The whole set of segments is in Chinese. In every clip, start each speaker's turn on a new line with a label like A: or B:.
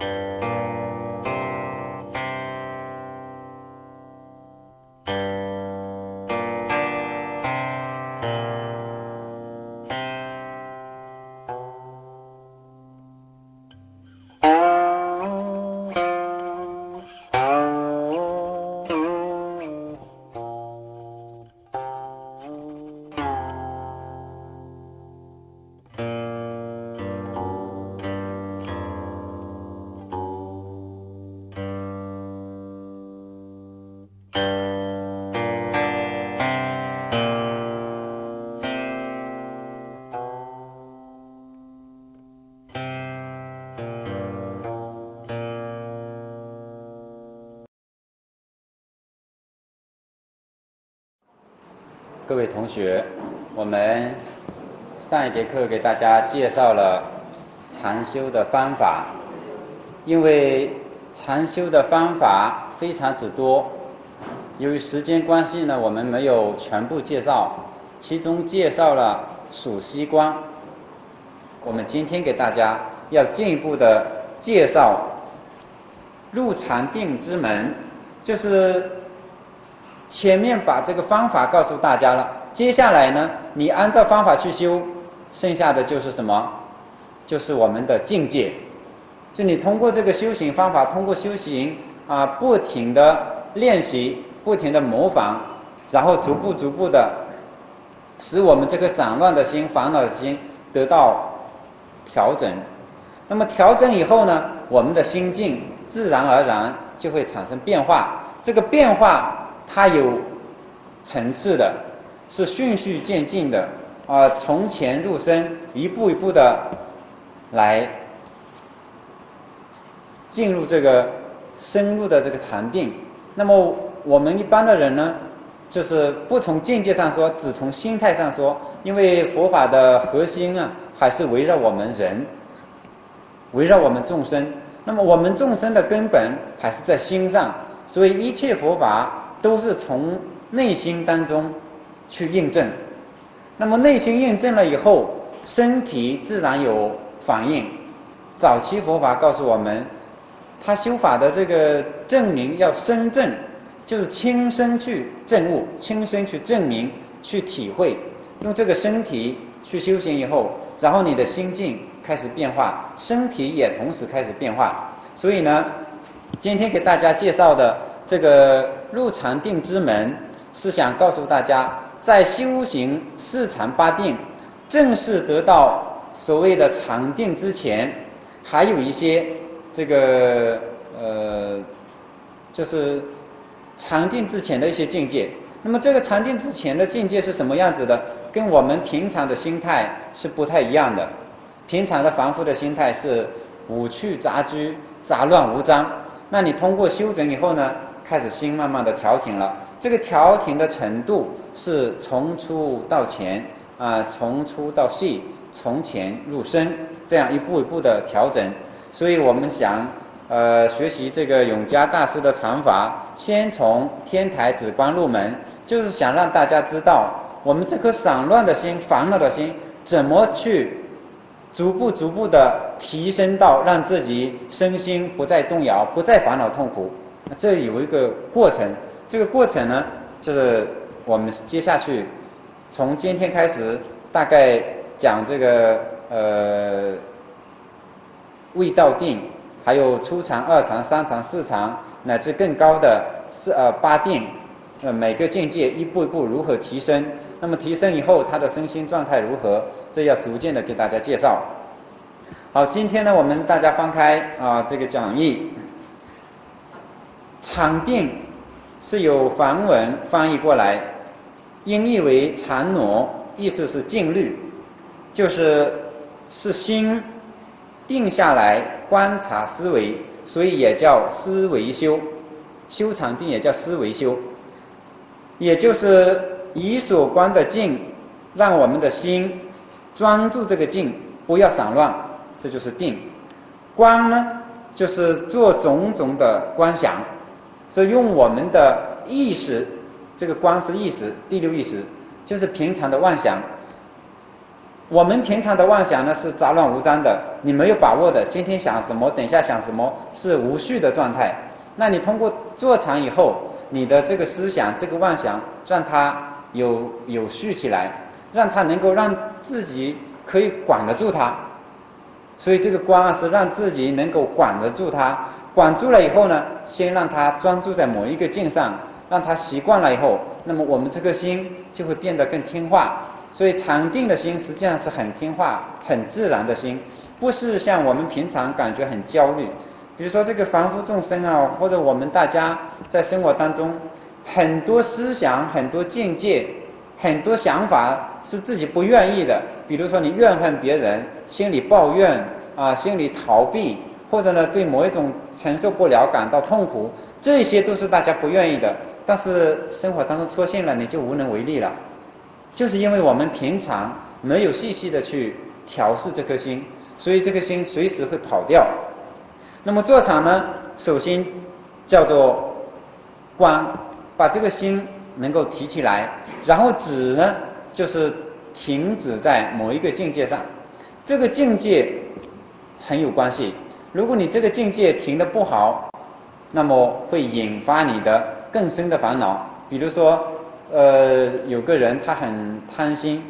A: you 各位同学，我们上一节课给大家介绍了禅修的方法，因为禅修的方法非常之多，由于时间关系呢，我们没有全部介绍，其中介绍了数息观。我们今天给大家要进一步的介绍入禅定之门，就是。前面把这个方法告诉大家了，接下来呢，你按照方法去修，剩下的就是什么？就是我们的境界。就你通过这个修行方法，通过修行啊，不停的练习，不停的模仿，然后逐步逐步的，使我们这个散乱的心、烦恼的心得到调整。那么调整以后呢，我们的心境自然而然就会产生变化。这个变化。它有层次的，是循序渐进的啊，从浅入深，一步一步的来进入这个深入的这个禅定。那么我们一般的人呢，就是不从境界上说，只从心态上说，因为佛法的核心啊，还是围绕我们人，围绕我们众生。那么我们众生的根本还是在心上，所以一切佛法。都是从内心当中去印证，那么内心印证了以后，身体自然有反应。早期佛法告诉我们，他修法的这个证明要身证，就是亲身去证悟，亲身去证明、去体会，用这个身体去修行以后，然后你的心境开始变化，身体也同时开始变化。所以呢，今天给大家介绍的。这个入禅定之门是想告诉大家，在修行四禅八定，正式得到所谓的禅定之前，还有一些这个呃，就是禅定之前的一些境界。那么这个禅定之前的境界是什么样子的？跟我们平常的心态是不太一样的。平常的凡夫的心态是五趣杂居、杂乱无章。那你通过修整以后呢？开始心慢慢的调停了，这个调停的程度是从粗到浅啊，从粗到细，从浅入深，这样一步一步的调整。所以我们想，呃，学习这个永嘉大师的禅法，先从天台止观入门，就是想让大家知道，我们这颗散乱的心、烦恼的心，怎么去逐步逐步的提升到让自己身心不再动摇，不再烦恼痛苦。那这里有一个过程，这个过程呢，就是我们接下去从今天开始，大概讲这个呃味道定，还有初禅、二禅、三禅、四禅，乃至更高的四呃八定，呃每个境界一步一步如何提升？那么提升以后，他的身心状态如何？这要逐渐的给大家介绍。好，今天呢，我们大家翻开啊这个讲义。禅定是由梵文翻译过来，音译为禅挪，意思是静虑，就是是心定下来观察思维，所以也叫思维修。修禅定也叫思维修，也就是以所观的境，让我们的心专注这个境，不要散乱，这就是定。观呢，就是做种种的观想。所以用我们的意识，这个观是意识，第六意识，就是平常的妄想，我们平常的妄想呢是杂乱无章的，你没有把握的，今天想什么，等下想什么，是无序的状态。那你通过坐禅以后，你的这个思想、这个妄想，让它有有序起来，让它能够让自己可以管得住它。所以这个观啊，是让自己能够管得住它。管住了以后呢，先让它专注在某一个境上，让它习惯了以后，那么我们这颗心就会变得更听话。所以禅定的心实际上是很听话、很自然的心，不是像我们平常感觉很焦虑。比如说这个凡夫众生啊，或者我们大家在生活当中，很多思想、很多境界、很多想法是自己不愿意的。比如说你怨恨别人，心里抱怨啊，心里逃避，或者呢对某一种承受不了感到痛苦，这些都是大家不愿意的。但是生活当中出现了，你就无能为力了。就是因为我们平常没有细细的去调试这颗心，所以这颗心随时会跑掉。那么坐禅呢，首先叫做观，把这个心能够提起来，然后止呢，就是停止在某一个境界上。这个境界很有关系。如果你这个境界停的不好，那么会引发你的更深的烦恼，比如说。呃，有个人他很贪心，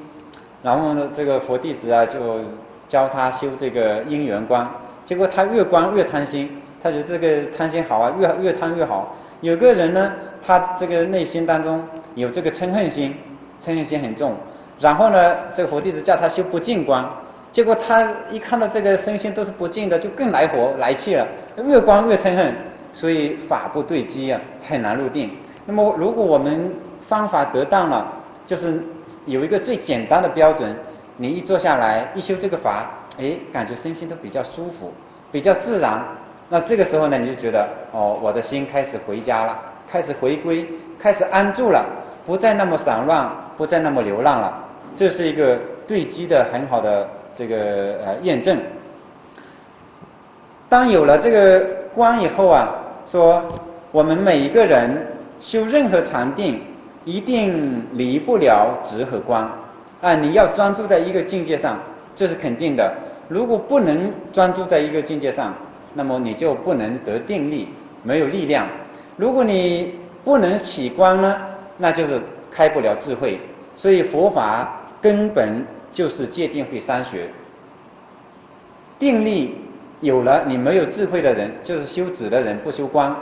A: 然后呢，这个佛弟子啊就教他修这个因缘观，结果他越观越贪心，他觉得这个贪心好啊，越越贪越好。有个人呢，他这个内心当中有这个嗔恨心，嗔恨心很重，然后呢，这个佛弟子叫他修不净观，结果他一看到这个身心都是不净的，就更来火来气了，越观越嗔恨，所以法不对机啊，很难入定。那么如果我们方法得当了，就是有一个最简单的标准。你一坐下来，一修这个法，哎，感觉身心都比较舒服，比较自然。那这个时候呢，你就觉得哦，我的心开始回家了，开始回归，开始安住了，不再那么散乱，不再那么流浪了。这是一个对机的很好的这个呃验证。当有了这个观以后啊，说我们每一个人修任何禅定。一定离不了直和观，啊，你要专注在一个境界上，这是肯定的。如果不能专注在一个境界上，那么你就不能得定力，没有力量。如果你不能起观呢，那就是开不了智慧。所以佛法根本就是戒定慧三学。定力有了，你没有智慧的人，就是修止的人，不修观。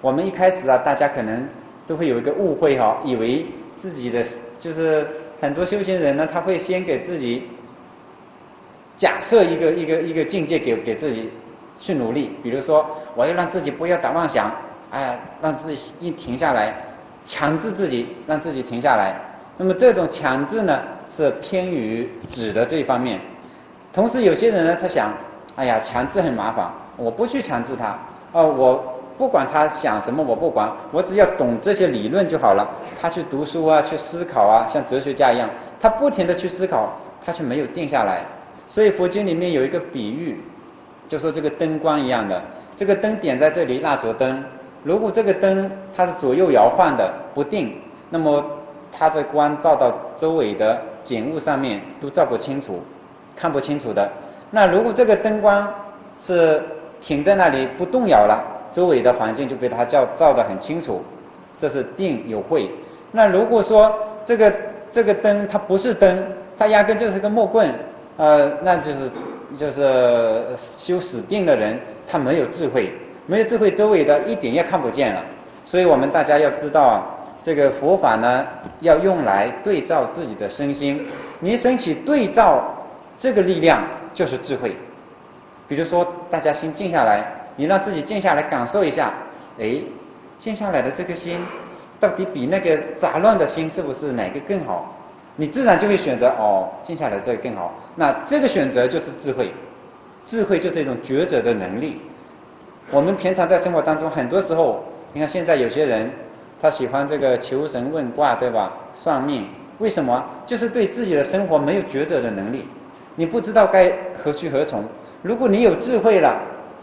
A: 我们一开始啊，大家可能。都会有一个误会哈，以为自己的就是很多修行人呢，他会先给自己假设一个一个一个境界给给自己去努力，比如说我要让自己不要打妄想，哎，让自己一停下来，强制自己让自己停下来。那么这种强制呢，是偏于止的这一方面。同时有些人呢，他想，哎呀，强制很麻烦，我不去强制他，哦，我。不管他想什么，我不管，我只要懂这些理论就好了。他去读书啊，去思考啊，像哲学家一样，他不停的去思考，他却没有定下来。所以佛经里面有一个比喻，就说这个灯光一样的，这个灯点在这里，蜡烛灯，如果这个灯它是左右摇晃的不定，那么它的光照到周围的景物上面都照不清楚，看不清楚的。那如果这个灯光是停在那里不动摇了。周围的环境就被它照照得很清楚，这是定有慧。那如果说这个这个灯它不是灯，它压根就是个木棍，呃，那就是就是修死定的人，他没有智慧，没有智慧，周围的一点也看不见了。所以我们大家要知道，这个佛法呢，要用来对照自己的身心。你升起对照这个力量，就是智慧。比如说，大家先静下来。你让自己静下来感受一下，哎，静下来的这个心，到底比那个杂乱的心是不是哪个更好？你自然就会选择哦，静下来这个更好。那这个选择就是智慧，智慧就是一种抉择的能力。我们平常在生活当中，很多时候，你看现在有些人，他喜欢这个求神问卦，对吧？算命，为什么？就是对自己的生活没有抉择的能力，你不知道该何去何从。如果你有智慧了。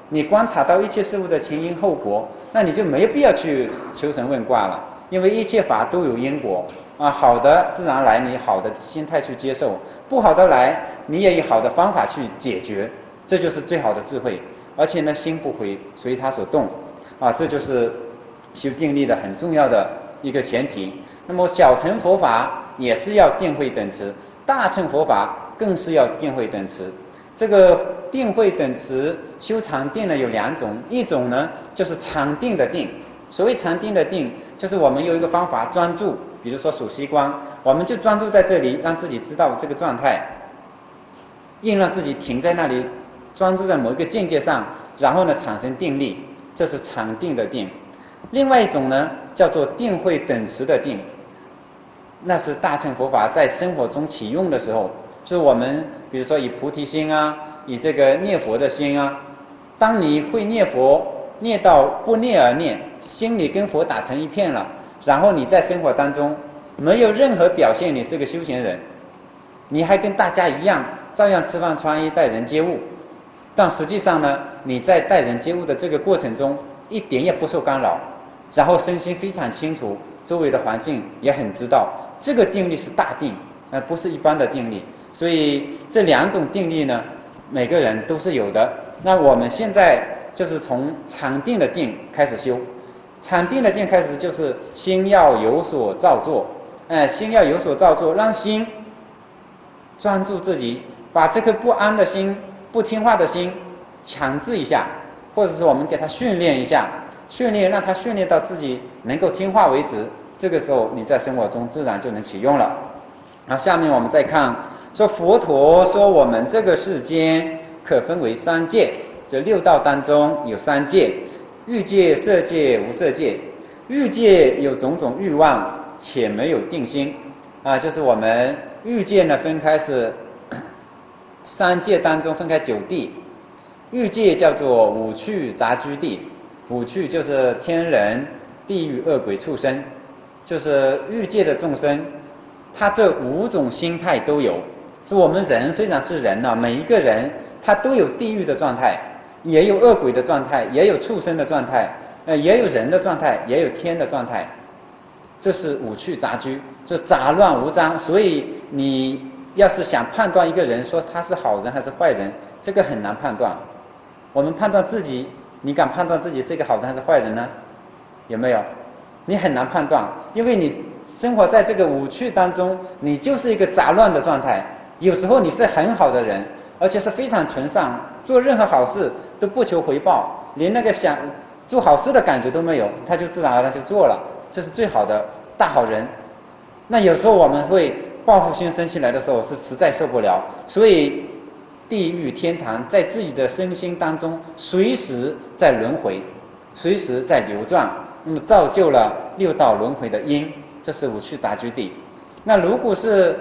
A: 你观察到一切事物的前因后果，那你就没必要去求神问卦了，因为一切法都有因果，啊，好的自然来，你好的心态去接受；不好的来，你也以好的方法去解决，这就是最好的智慧。而且呢，心不会随他所动，啊，这就是修定力的很重要的一个前提。那么小乘佛法也是要定慧等持，大乘佛法更是要定慧等持。这个定慧等持修禅定呢有两种，一种呢就是禅定的定。所谓禅定的定，就是我们有一个方法专注，比如说数息光，我们就专注在这里，让自己知道这个状态，硬让自己停在那里。专注在某一个境界上，然后呢产生定力，这是禅定的定。另外一种呢叫做定慧等持的定，那是大乘佛法在生活中启用的时候，就是我们比如说以菩提心啊，以这个念佛的心啊，当你会念佛，念到不念而念，心里跟佛打成一片了，然后你在生活当中没有任何表现你是个修行人，你还跟大家一样，照样吃饭穿衣待人接物。但实际上呢，你在待人接物的这个过程中，一点也不受干扰，然后身心非常清楚，周围的环境也很知道，这个定力是大定，而不是一般的定力。所以这两种定力呢，每个人都是有的。那我们现在就是从禅定的定开始修，禅定的定开始就是心要有所造作，哎，心要有所造作，让心专注自己，把这颗不安的心。不听话的心，强制一下，或者是我们给他训练一下，训练让他训练到自己能够听话为止。这个时候你在生活中自然就能启用了。然后下面我们再看，说佛陀说我们这个世间可分为三界，这六道当中有三界：欲界、色界、无色界。欲界有种种欲望，且没有定心。啊，就是我们欲界呢分开是。三界当中分开九地，欲界叫做五趣杂居地，五趣就是天人、地狱、恶鬼、畜生，就是欲界的众生，他这五种心态都有。说我们人虽然是人呢，每一个人他都有地狱的状态，也有恶鬼的状态，也有畜生的状态，呃，也有人的状态，也有天的状态。这是五趣杂居，就杂乱无章，所以你。要是想判断一个人说他是好人还是坏人，这个很难判断。我们判断自己，你敢判断自己是一个好人还是坏人呢？有没有？你很难判断，因为你生活在这个五趣当中，你就是一个杂乱的状态。有时候你是很好的人，而且是非常纯善，做任何好事都不求回报，连那个想做好事的感觉都没有，他就自然而然就做了，这是最好的大好人。那有时候我们会。报复心升起来的时候是实在受不了，所以地狱天堂在自己的身心当中随时在轮回，随时在流转，那么造就了六道轮回的因，这是五趣杂居地。那如果是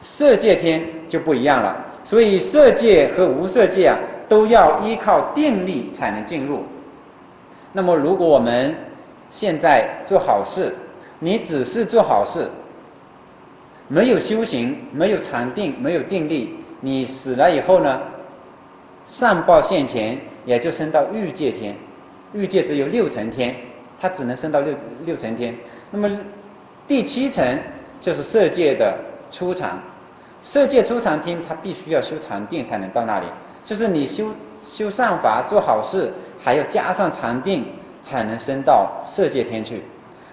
A: 色界天就不一样了，所以色界和无色界啊都要依靠定力才能进入。那么如果我们现在做好事，你只是做好事。没有修行，没有禅定，没有定力，你死了以后呢？善报现前，也就升到欲界天。欲界只有六层天，它只能升到六六层天。那么第七层就是色界的初禅。色界初禅天，它必须要修禅定才能到那里。就是你修修善法，做好事，还要加上禅定，才能升到色界天去。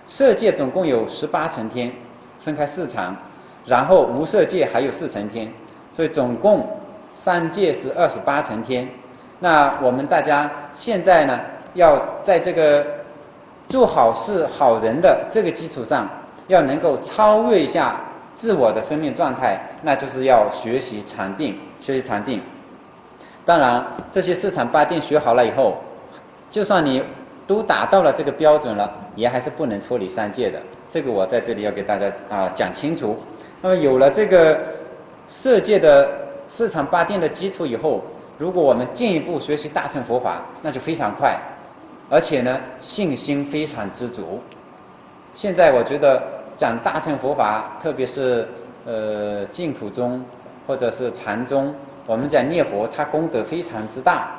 A: 色界总共有十八层天，分开四层。然后无色界还有四层天，所以总共三界是二十八层天。那我们大家现在呢，要在这个做好事、好人的这个基础上，要能够超越一下自我的生命状态，那就是要学习禅定，学习禅定。当然，这些四禅八定学好了以后，就算你都达到了这个标准了，也还是不能脱离三界的。这个我在这里要给大家啊讲清楚。那么有了这个色界的四场八定的基础以后，如果我们进一步学习大乘佛法，那就非常快，而且呢信心非常之足。现在我觉得讲大乘佛法，特别是呃净土宗或者是禅宗，我们讲念佛，它功德非常之大，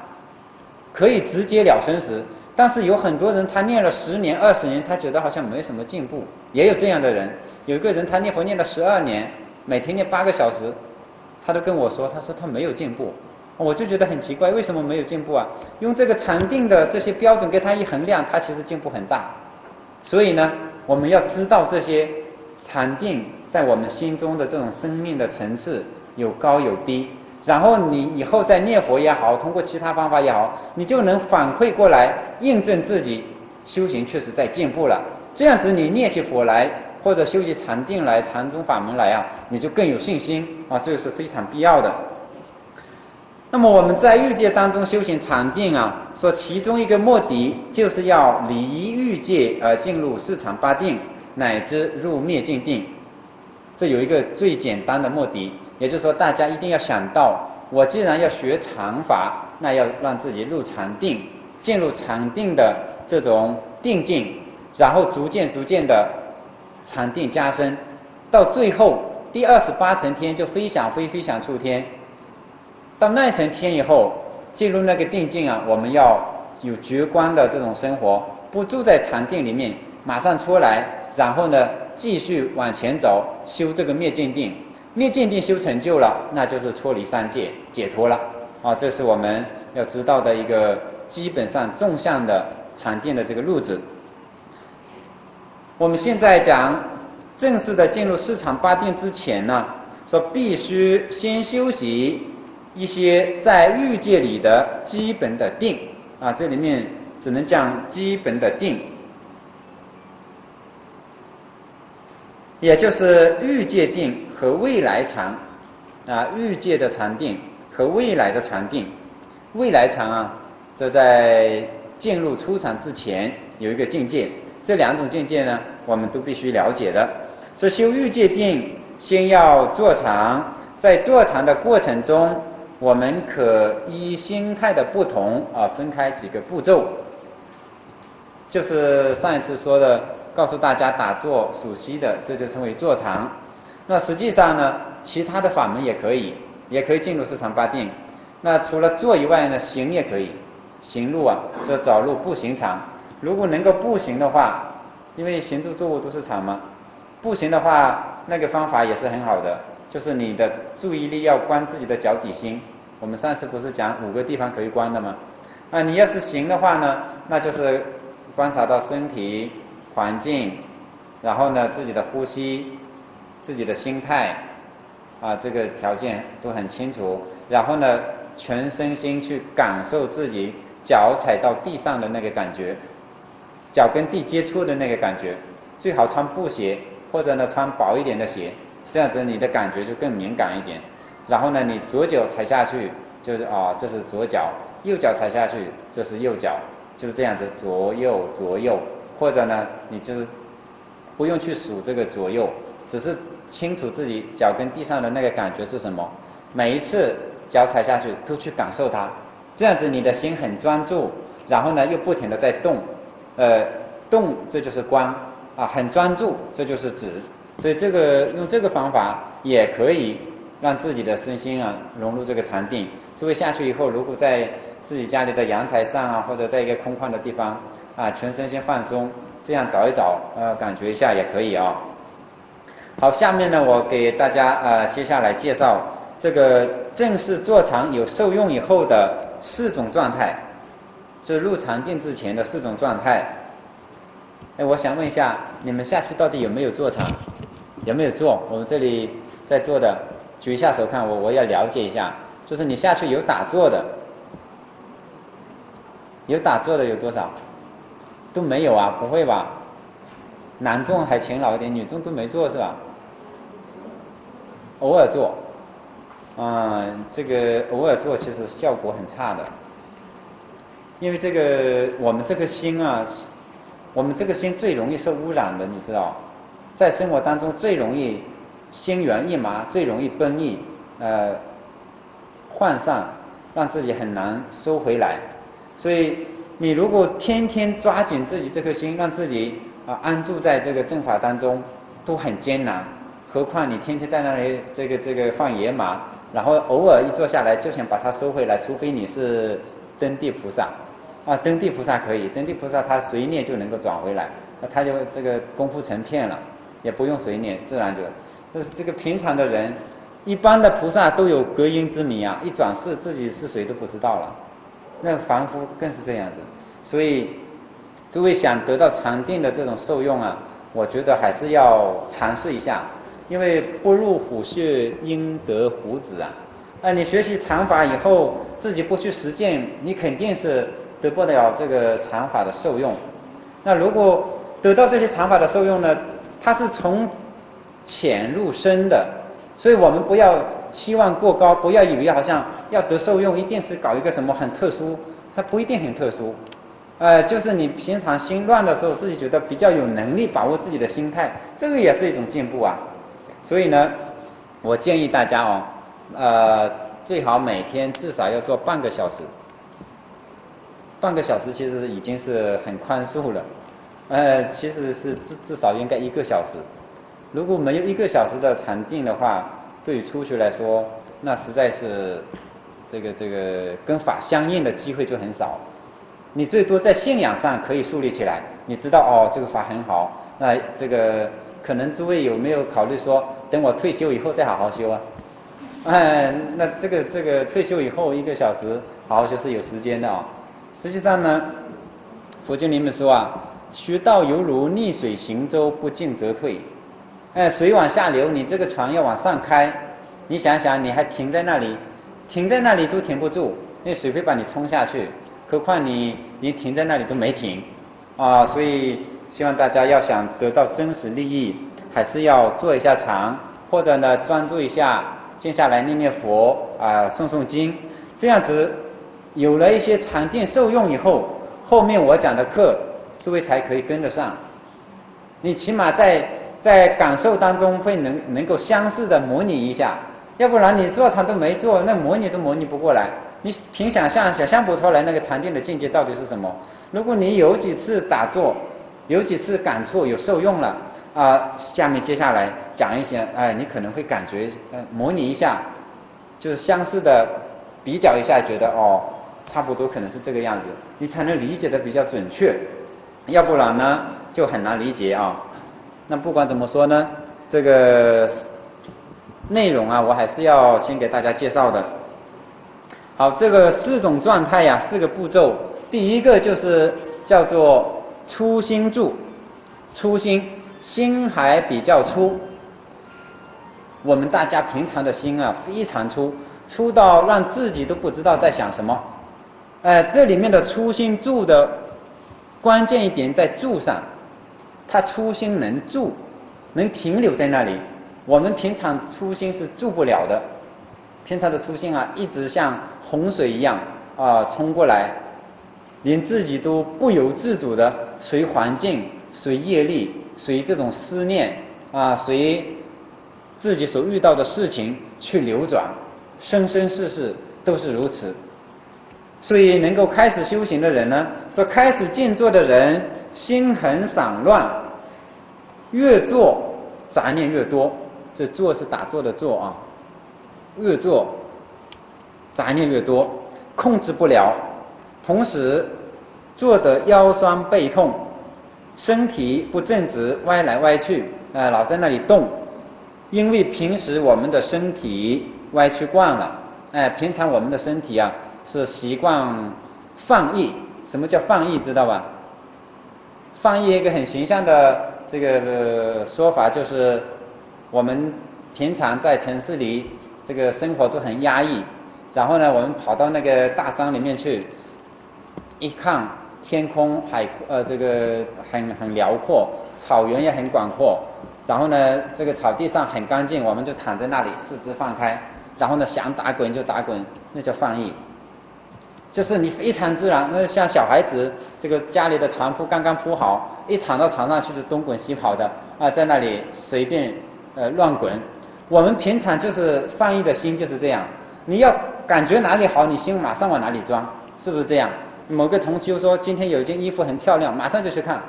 A: 可以直接了生死。但是有很多人他念了十年二十年，他觉得好像没什么进步，也有这样的人。有一个人他念佛念了十二年，每天念八个小时，他都跟我说，他说他没有进步。我就觉得很奇怪，为什么没有进步啊？用这个禅定的这些标准给他一衡量，他其实进步很大。所以呢，我们要知道这些禅定在我们心中的这种生命的层次有高有低，然后你以后再念佛也好，通过其他方法也好，你就能反馈过来，印证自己修行确实在进步了。这样子，你念起佛来，或者修习禅定来、禅宗法门来啊，你就更有信心啊，这个是非常必要的。那么我们在欲界当中修行禅定啊，说其中一个目的就是要离欲界而进入四禅八定，乃至入灭尽定。这有一个最简单的目的，也就是说，大家一定要想到，我既然要学禅法，那要让自己入禅定，进入禅定的这种定境，然后逐渐逐渐的禅定加深，到最后第二十八层天就飞翔飞飞翔出天。到那一层天以后，进入那个定境啊，我们要有觉观的这种生活，不住在禅定里面，马上出来，然后呢，继续往前走，修这个灭尽定，灭尽定修成就了，那就是脱离三界，解脱了。啊，这是我们要知道的一个基本上纵向的禅定的这个路子。我们现在讲正式的进入四场八定之前呢，说必须先休息。一些在欲界里的基本的定啊，这里面只能讲基本的定，也就是欲界定和未来禅啊，欲界的禅定和未来的禅定，未来禅啊，这在进入初禅之前有一个境界，这两种境界呢，我们都必须了解的。所以修欲界定，先要坐禅，在坐禅的过程中。我们可依心态的不同啊，分开几个步骤。就是上一次说的，告诉大家打坐属息的，这就称为坐禅。那实际上呢，其他的法门也可以，也可以进入四禅八定。那除了坐以外呢，行也可以，行路啊，说走路步行禅。如果能够步行的话，因为行住坐卧都是禅嘛，步行的话，那个方法也是很好的。就是你的注意力要观自己的脚底心。我们上次不是讲五个地方可以观的吗？啊，你要是行的话呢，那就是观察到身体、环境，然后呢自己的呼吸、自己的心态，啊，这个条件都很清楚。然后呢，全身心去感受自己脚踩到地上的那个感觉，脚跟地接触的那个感觉。最好穿布鞋，或者呢穿薄一点的鞋。这样子你的感觉就更敏感一点，然后呢，你左脚踩下去就是啊，这是左脚；右脚踩下去这是右脚，就是这样子左右左右，或者呢，你就是不用去数这个左右，只是清楚自己脚跟地上的那个感觉是什么。每一次脚踩下去都去感受它，这样子你的心很专注，然后呢又不停的在动，呃，动这就是观啊，很专注这就是止。所以这个用这个方法也可以让自己的身心啊融入这个禅定。诸位下去以后，如果在自己家里的阳台上啊，或者在一个空旷的地方啊，全身先放松，这样找一找，呃，感觉一下也可以啊。好，下面呢，我给大家啊，接下来介绍这个正式坐禅有受用以后的四种状态，这入禅定之前的四种状态。哎，我想问一下，你们下去到底有没有坐禅？有没有做？我们这里在做的，举一下手看我，我要了解一下。就是你下去有打坐的，有打坐的有多少？都没有啊？不会吧？男众还勤劳一点，女众都没做是吧？偶尔做，嗯，这个偶尔做其实效果很差的，因为这个我们这个心啊，我们这个心最容易受污染的，你知道？在生活当中最容易心猿意马，最容易奔逸，呃，涣散，让自己很难收回来。所以你如果天天抓紧自己这颗心，让自己啊安住在这个正法当中，都很艰难。何况你天天在那里这个这个放野马，然后偶尔一坐下来就想把它收回来，除非你是登地菩萨，啊，登地菩萨可以，登地菩萨他随念就能够转回来，那他就这个功夫成片了。也不用随念，自然就。但是这个平常的人，一般的菩萨都有隔音之谜啊，一转世自己是谁都不知道了。那凡夫更是这样子，所以诸位想得到禅定的这种受用啊，我觉得还是要尝试一下，因为不入虎穴应得虎子啊。那你学习禅法以后，自己不去实践，你肯定是得不了这个禅法的受用。那如果得到这些禅法的受用呢，它是从浅入深的，所以我们不要期望过高，不要以为好像要得受用，一定是搞一个什么很特殊，它不一定很特殊。呃，就是你平常心乱的时候，自己觉得比较有能力把握自己的心态，这个也是一种进步啊。所以呢，我建议大家哦。呃，最好每天至少要做半个小时。半个小时其实已经是很宽恕了，呃，其实是至至少应该一个小时。如果没有一个小时的禅定的话，对于初学来说，那实在是这个这个跟法相应的机会就很少。你最多在信仰上可以树立起来，你知道哦，这个法很好。那这个可能诸位有没有考虑说，等我退休以后再好好修啊？哎，那这个这个退休以后一个小时好好修是有时间的啊。实际上呢，佛经里面说啊，学道犹如逆水行舟，不进则退。哎，水往下流，你这个船要往上开，你想想，你还停在那里，停在那里都停不住，那水会把你冲下去。何况你你停在那里都没停，啊，所以希望大家要想得到真实利益，还是要做一下禅，或者呢专注一下。静下来念念佛啊，诵诵经，这样子有了一些禅定受用以后，后面我讲的课，诸位才可以跟得上。你起码在在感受当中会能能够相似的模拟一下，要不然你坐禅都没做，那模拟都模拟不过来。你凭想象想象不出来那个禅定的境界到底是什么。如果你有几次打坐，有几次感触有受用了。啊，下面接下来讲一些，哎，你可能会感觉，呃，模拟一下，就是相似的比较一下，觉得哦，差不多可能是这个样子，你才能理解的比较准确，要不然呢就很难理解啊。那不管怎么说呢，这个内容啊，我还是要先给大家介绍的。好，这个四种状态呀，四个步骤，第一个就是叫做初心住，初心。心还比较粗，我们大家平常的心啊非常粗，粗到让自己都不知道在想什么。哎，这里面的初心住的关键一点在住上，它初心能住，能停留在那里。我们平常初心是住不了的，平常的初心啊一直像洪水一样啊冲过来，连自己都不由自主的随环境随业力。随这种思念啊，随自己所遇到的事情去流转，生生世世都是如此。所以能够开始修行的人呢，说开始静坐的人心很散乱，越坐杂念越多。这坐是打坐的坐啊，越坐杂念越多，控制不了，同时坐得腰酸背痛。身体不正直，歪来歪去，啊，老在那里动，因为平时我们的身体歪曲惯了，哎，平常我们的身体啊是习惯放逸。什么叫放逸？知道吧？放逸一个很形象的这个说法就是，我们平常在城市里这个生活都很压抑，然后呢，我们跑到那个大山里面去，一看。天空海呃，这个很很辽阔，草原也很广阔。然后呢，这个草地上很干净，我们就躺在那里，四肢放开。然后呢，想打滚就打滚，那叫放逸。就是你非常自然，那像小孩子，这个家里的床铺刚刚铺好，一躺到床上去就东滚西跑的啊，在那里随便呃乱滚。我们平常就是放逸的心就是这样。你要感觉哪里好，你心马上往哪里钻，是不是这样？某个同学说今天有一件衣服很漂亮，马上就去看，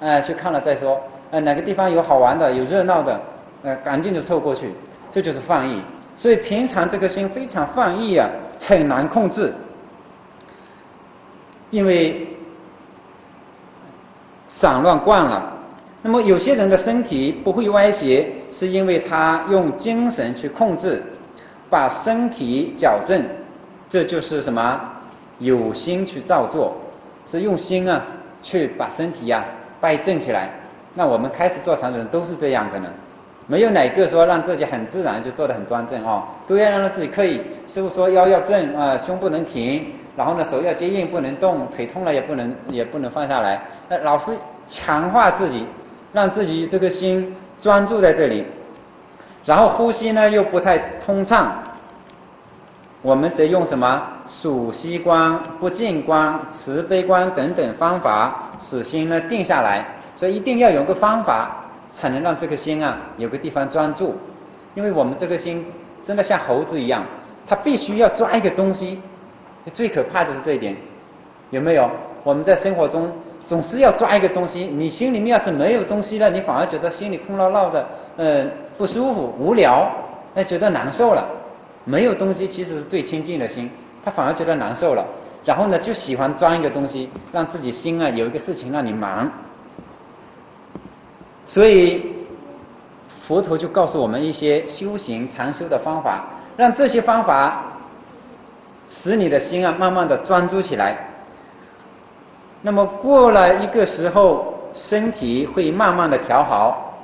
A: 哎，去看了再说，呃，哪个地方有好玩的、有热闹的，呃，赶紧就凑过去，这就是放逸。所以平常这个心非常放逸啊，很难控制，因为散乱惯了，那么有些人的身体不会歪斜，是因为他用精神去控制，把身体矫正，这就是什么？有心去照做，是用心啊去把身体呀摆正起来。那我们开始做禅的人都是这样，可能没有哪个说让自己很自然就做得很端正哦，都要让自己刻意。师傅说腰要正啊，胸不能停，然后呢手要坚硬不能动，腿痛了也不能也不能放下来，那老是强化自己。让自己这个心专注在这里，然后呼吸呢又不太通畅，我们得用什么数息观、不净观、慈悲观等等方法，使心呢定下来。所以一定要有个方法，才能让这个心啊有个地方专注。因为我们这个心真的像猴子一样，它必须要抓一个东西。最可怕就是这一点，有没有？我们在生活中。总是要抓一个东西，你心里面要是没有东西了，你反而觉得心里空落落的，呃，不舒服、无聊，哎，觉得难受了。没有东西其实是最清净的心，他反而觉得难受了。然后呢，就喜欢装一个东西，让自己心啊有一个事情让你忙。所以，佛陀就告诉我们一些修行禅修的方法，让这些方法使你的心啊慢慢的专注起来。那么过了一个时候，身体会慢慢的调好，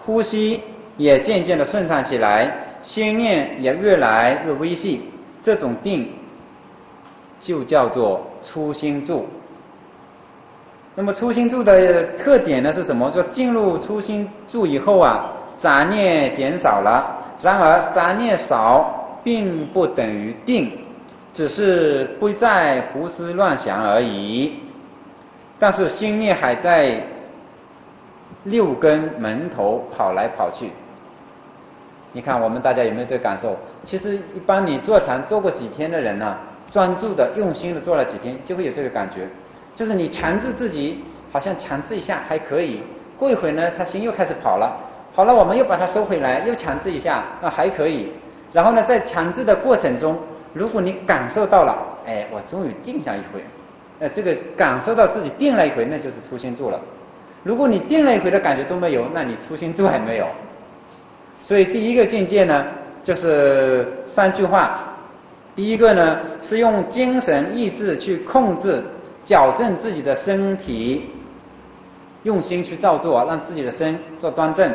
A: 呼吸也渐渐的顺畅起来，心念也越来越微细。这种定就叫做初心住。那么初心住的特点呢是什么？说进入初心住以后啊，杂念减少了。然而杂念少并不等于定，只是不再胡思乱想而已。但是心念还在六根门头跑来跑去。你看，我们大家有没有这个感受？其实，一般你坐禅坐过几天的人呢，专注的、用心的做了几天，就会有这个感觉。就是你强制自己，好像强制一下还可以，过一会呢，他心又开始跑了，跑了，我们又把它收回来，又强制一下，那还可以。然后呢，在强制的过程中，如果你感受到了，哎，我终于定下一回。呃，这个感受到自己定了一回，那就是初心住了。如果你定了一回的感觉都没有，那你初心住还没有。所以第一个境界呢，就是三句话。第一个呢，是用精神意志去控制、矫正自己的身体，用心去照做，让自己的身做端正。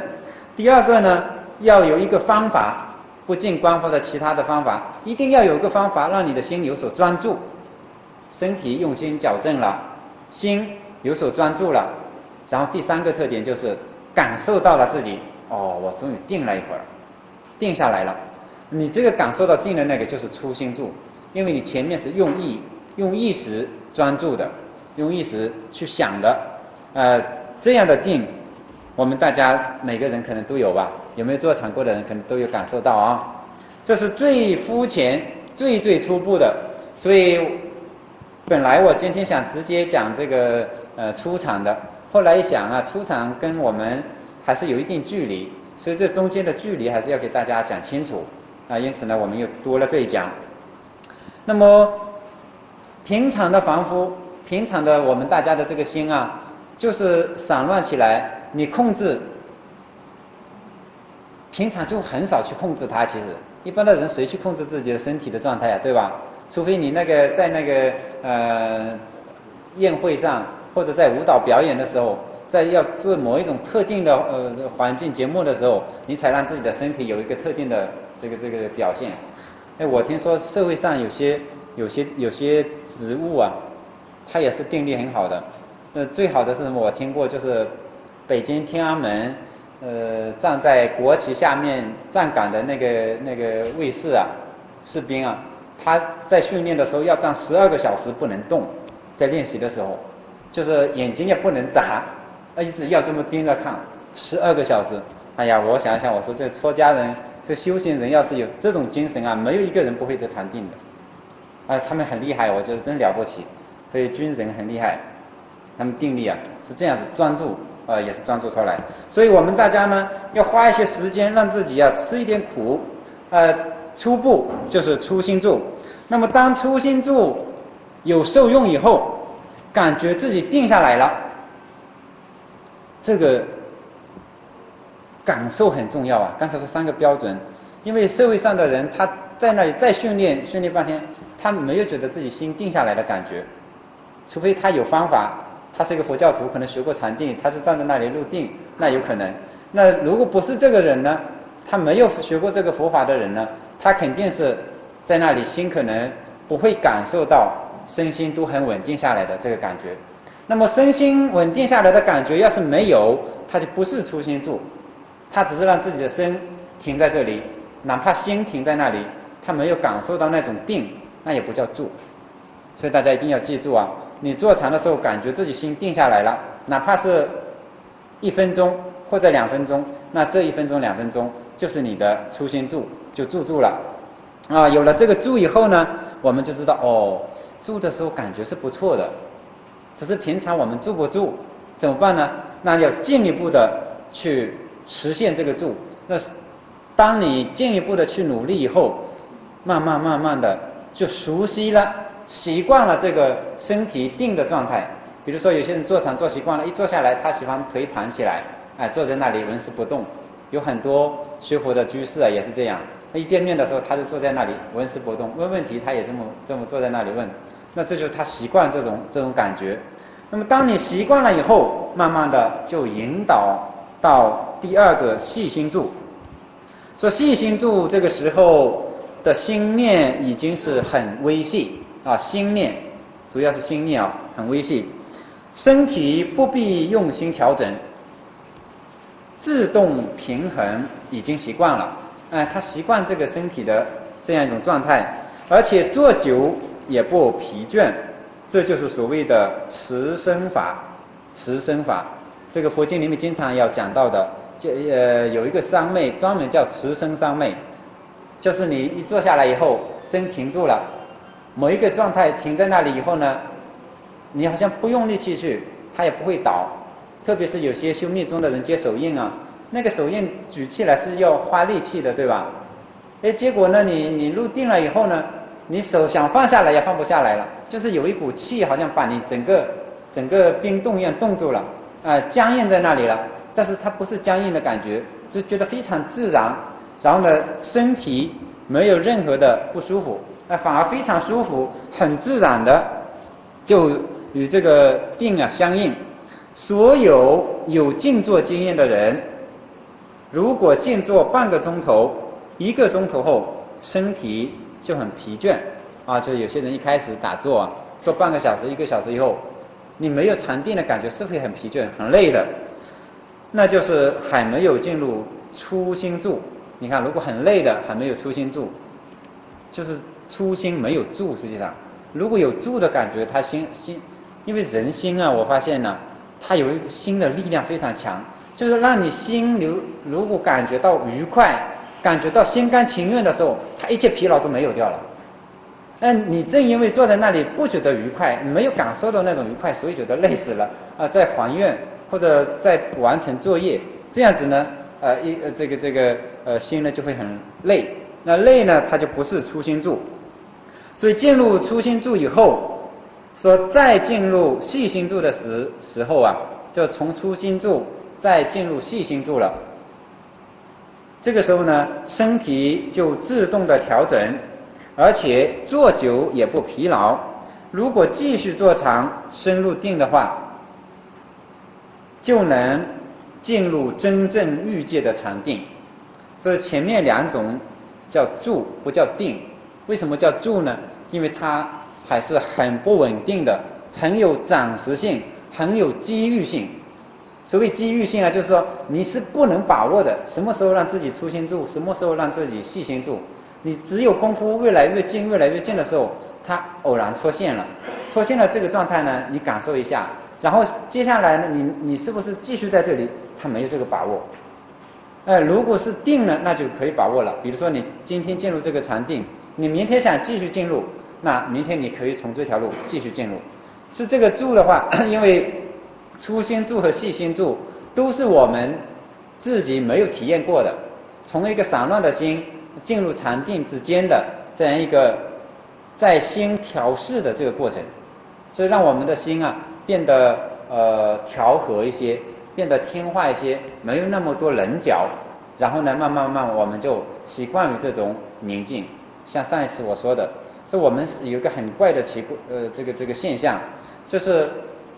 A: 第二个呢，要有一个方法，不进观或者其他的方法，一定要有个方法，让你的心有所专注。身体用心矫正了，心有所专注了，然后第三个特点就是感受到了自己哦，我终于定了一会儿，定下来了。你这个感受到定的那个就是初心住，因为你前面是用意用意识专注的，用意识去想的，呃，这样的定，我们大家每个人可能都有吧？有没有做禅过的人可能都有感受到啊？这是最肤浅、最最初步的，所以。本来我今天想直接讲这个呃出场的，后来一想啊，出场跟我们还是有一定距离，所以这中间的距离还是要给大家讲清楚啊。因此呢，我们又多了这一讲。那么平常的凡夫，平常的我们大家的这个心啊，就是散乱起来，你控制，平常就很少去控制它。其实一般的人谁去控制自己的身体的状态啊，对吧？除非你那个在那个呃宴会上，或者在舞蹈表演的时候，在要做某一种特定的呃环境节目的时候，你才让自己的身体有一个特定的这个这个表现。哎，我听说社会上有些有些有些植物啊，它也是定力很好的。那最好的是什么？我听过就是北京天安门呃站在国旗下面站岗的那个那个卫士啊，士兵啊。他在训练的时候要站十二个小时不能动，在练习的时候，就是眼睛也不能眨，啊一直要这么盯着看十二个小时。哎呀，我想想，我说这出家人、这修行人要是有这种精神啊，没有一个人不会得禅定的。啊，他们很厉害，我觉得真了不起。所以军人很厉害，他们定力啊是这样子专注，呃，也是专注出来。所以我们大家呢要花一些时间，让自己啊吃一点苦，呃。初步就是初心住，那么当初心住有受用以后，感觉自己定下来了，这个感受很重要啊。刚才说三个标准，因为社会上的人他在那里再训练训练半天，他没有觉得自己心定下来的感觉，除非他有方法，他是一个佛教徒，可能学过禅定，他就站在那里入定，那有可能。那如果不是这个人呢，他没有学过这个佛法的人呢，他肯定是在那里心可能不会感受到身心都很稳定下来的这个感觉。那么身心稳定下来的感觉要是没有，他就不是初心住，他只是让自己的身停在这里，哪怕心停在那里，他没有感受到那种定，那也不叫住。所以大家一定要记住啊，你坐禅的时候感觉自己心定下来了，哪怕是一分钟。或者两分钟，那这一分钟、两分钟就是你的初心住，就住住了。啊，有了这个住以后呢，我们就知道哦，住的时候感觉是不错的，只是平常我们住不住，怎么办呢？那要进一步的去实现这个住。那当你进一步的去努力以后，慢慢慢慢的就熟悉了、习惯了这个身体定的状态。比如说，有些人坐禅坐习惯了，一坐下来，他喜欢腿盘起来。哎，坐在那里纹丝不动，有很多学佛的居士啊，也是这样。他一见面的时候，他就坐在那里纹丝不动，问问题他也这么这么坐在那里问。那这就是他习惯这种这种感觉。那么当你习惯了以后，慢慢的就引导到第二个细心住。说细心住这个时候的心念已经是很微细啊，心念主要是心念啊，很微细，身体不必用心调整。自动平衡已经习惯了，哎，他习惯这个身体的这样一种状态，而且坐久也不疲倦，这就是所谓的持身法。持身法，这个佛经里面经常要讲到的，就呃有一个三昧，专门叫持身三昧，就是你一坐下来以后，身停住了，某一个状态停在那里以后呢，你好像不用力气去，它也不会倒。特别是有些修密宗的人接手印啊，那个手印举起来是要花力气的，对吧？哎，结果呢，你你入定了以后呢，你手想放下来也放不下来了，就是有一股气好像把你整个整个冰冻一样冻住了，啊，僵硬在那里了。但是它不是僵硬的感觉，就觉得非常自然，然后呢，身体没有任何的不舒服，那，反而非常舒服，很自然的就与这个定啊相应。所有有静坐经验的人，如果静坐半个钟头、一个钟头后，身体就很疲倦，啊，就有些人一开始打坐啊，做半个小时、一个小时以后，你没有禅定的感觉，是会很疲倦、很累的，那就是还没有进入初心住。你看，如果很累的还没有初心住，就是初心没有住。实际上，如果有住的感觉，他心心，因为人心啊，我发现呢。它有一个心的力量非常强，就是让你心流，如果感觉到愉快，感觉到心甘情愿的时候，他一切疲劳都没有掉了。那你正因为坐在那里不觉得愉快，没有感受到那种愉快，所以觉得累死了啊，在还愿或者在完成作业，这样子呢，呃，一呃这个这个呃心呢就会很累。那累呢，它就不是初心住。所以进入初心住以后。说再进入细心住的时时候啊，就从初心住再进入细心住了。这个时候呢，身体就自动的调整，而且坐久也不疲劳。如果继续坐长深入定的话，就能进入真正欲界的禅定。所以前面两种叫住，不叫定。为什么叫住呢？因为它。还是很不稳定的，很有暂时性，很有机遇性。所谓机遇性啊，就是说你是不能把握的，什么时候让自己粗心住，什么时候让自己细心住。你只有功夫越来越近，越来越近的时候，它偶然出现了，出现了这个状态呢，你感受一下，然后接下来呢，你你是不是继续在这里？他没有这个把握。哎，如果是定了，那就可以把握了。比如说你今天进入这个禅定，你明天想继续进入。那明天你可以从这条路继续进入，是这个住的话，因为粗心住和细心住都是我们自己没有体验过的，从一个散乱的心进入禅定之间的这样一个在心调试的这个过程，所以让我们的心啊变得呃调和一些，变得听话一些，没有那么多棱角，然后呢，慢慢慢我们就习惯于这种宁静。像上一次我说的，是我们有一个很怪的奇呃这个这个现象，就是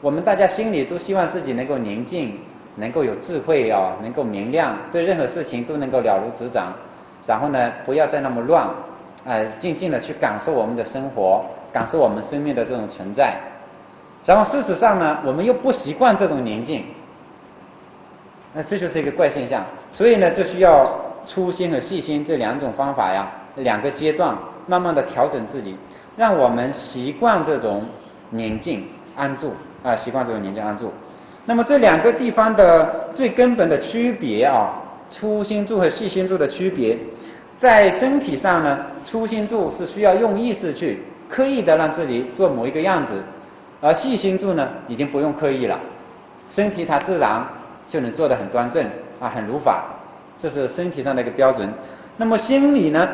A: 我们大家心里都希望自己能够宁静，能够有智慧啊，能够明亮，对任何事情都能够了如指掌，然后呢，不要再那么乱。哎，静静的去感受我们的生活，感受我们生命的这种存在。然后事实上呢，我们又不习惯这种宁静，那这就是一个怪现象。所以呢，就需要粗心和细心这两种方法呀，两个阶段，慢慢的调整自己，让我们习惯这种宁静安住啊，习惯这种宁静安住。那么这两个地方的最根本的区别啊，粗心住和细心住的区别。在身体上呢，粗心住是需要用意识去刻意的让自己做某一个样子，而细心住呢，已经不用刻意了，身体它自然就能做得很端正啊，很如法，这是身体上的一个标准。那么心理呢，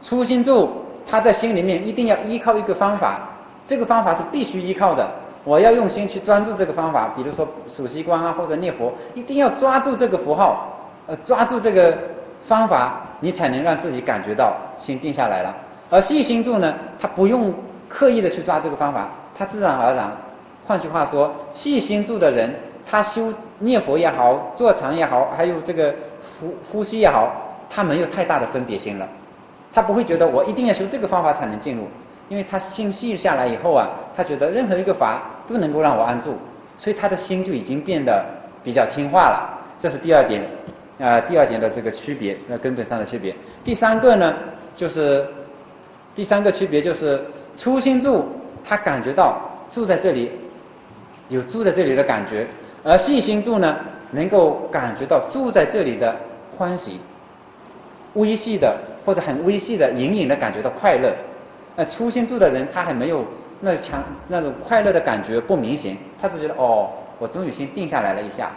A: 粗心住，他在心里面一定要依靠一个方法，这个方法是必须依靠的。我要用心去专注这个方法，比如说数息观啊，或者念佛，一定要抓住这个符号，呃，抓住这个方法。你才能让自己感觉到心定下来了，而细心住呢，他不用刻意的去抓这个方法，他自然而然。换句话说，细心住的人，他修念佛也好，坐禅也好，还有这个呼呼吸也好，他没有太大的分别心了，他不会觉得我一定要修这个方法才能进入，因为他心细下来以后啊，他觉得任何一个法都能够让我安住，所以他的心就已经变得比较听话了。这是第二点。啊，第二点的这个区别，那根本上的区别。第三个呢，就是第三个区别就是初心住，他感觉到住在这里有住在这里的感觉，而细心住呢，能够感觉到住在这里的欢喜，微细的或者很微细的隐隐的感觉到快乐。那粗心住的人，他还没有那强那种快乐的感觉不明显，他只觉得哦，我终于先定下来了一下，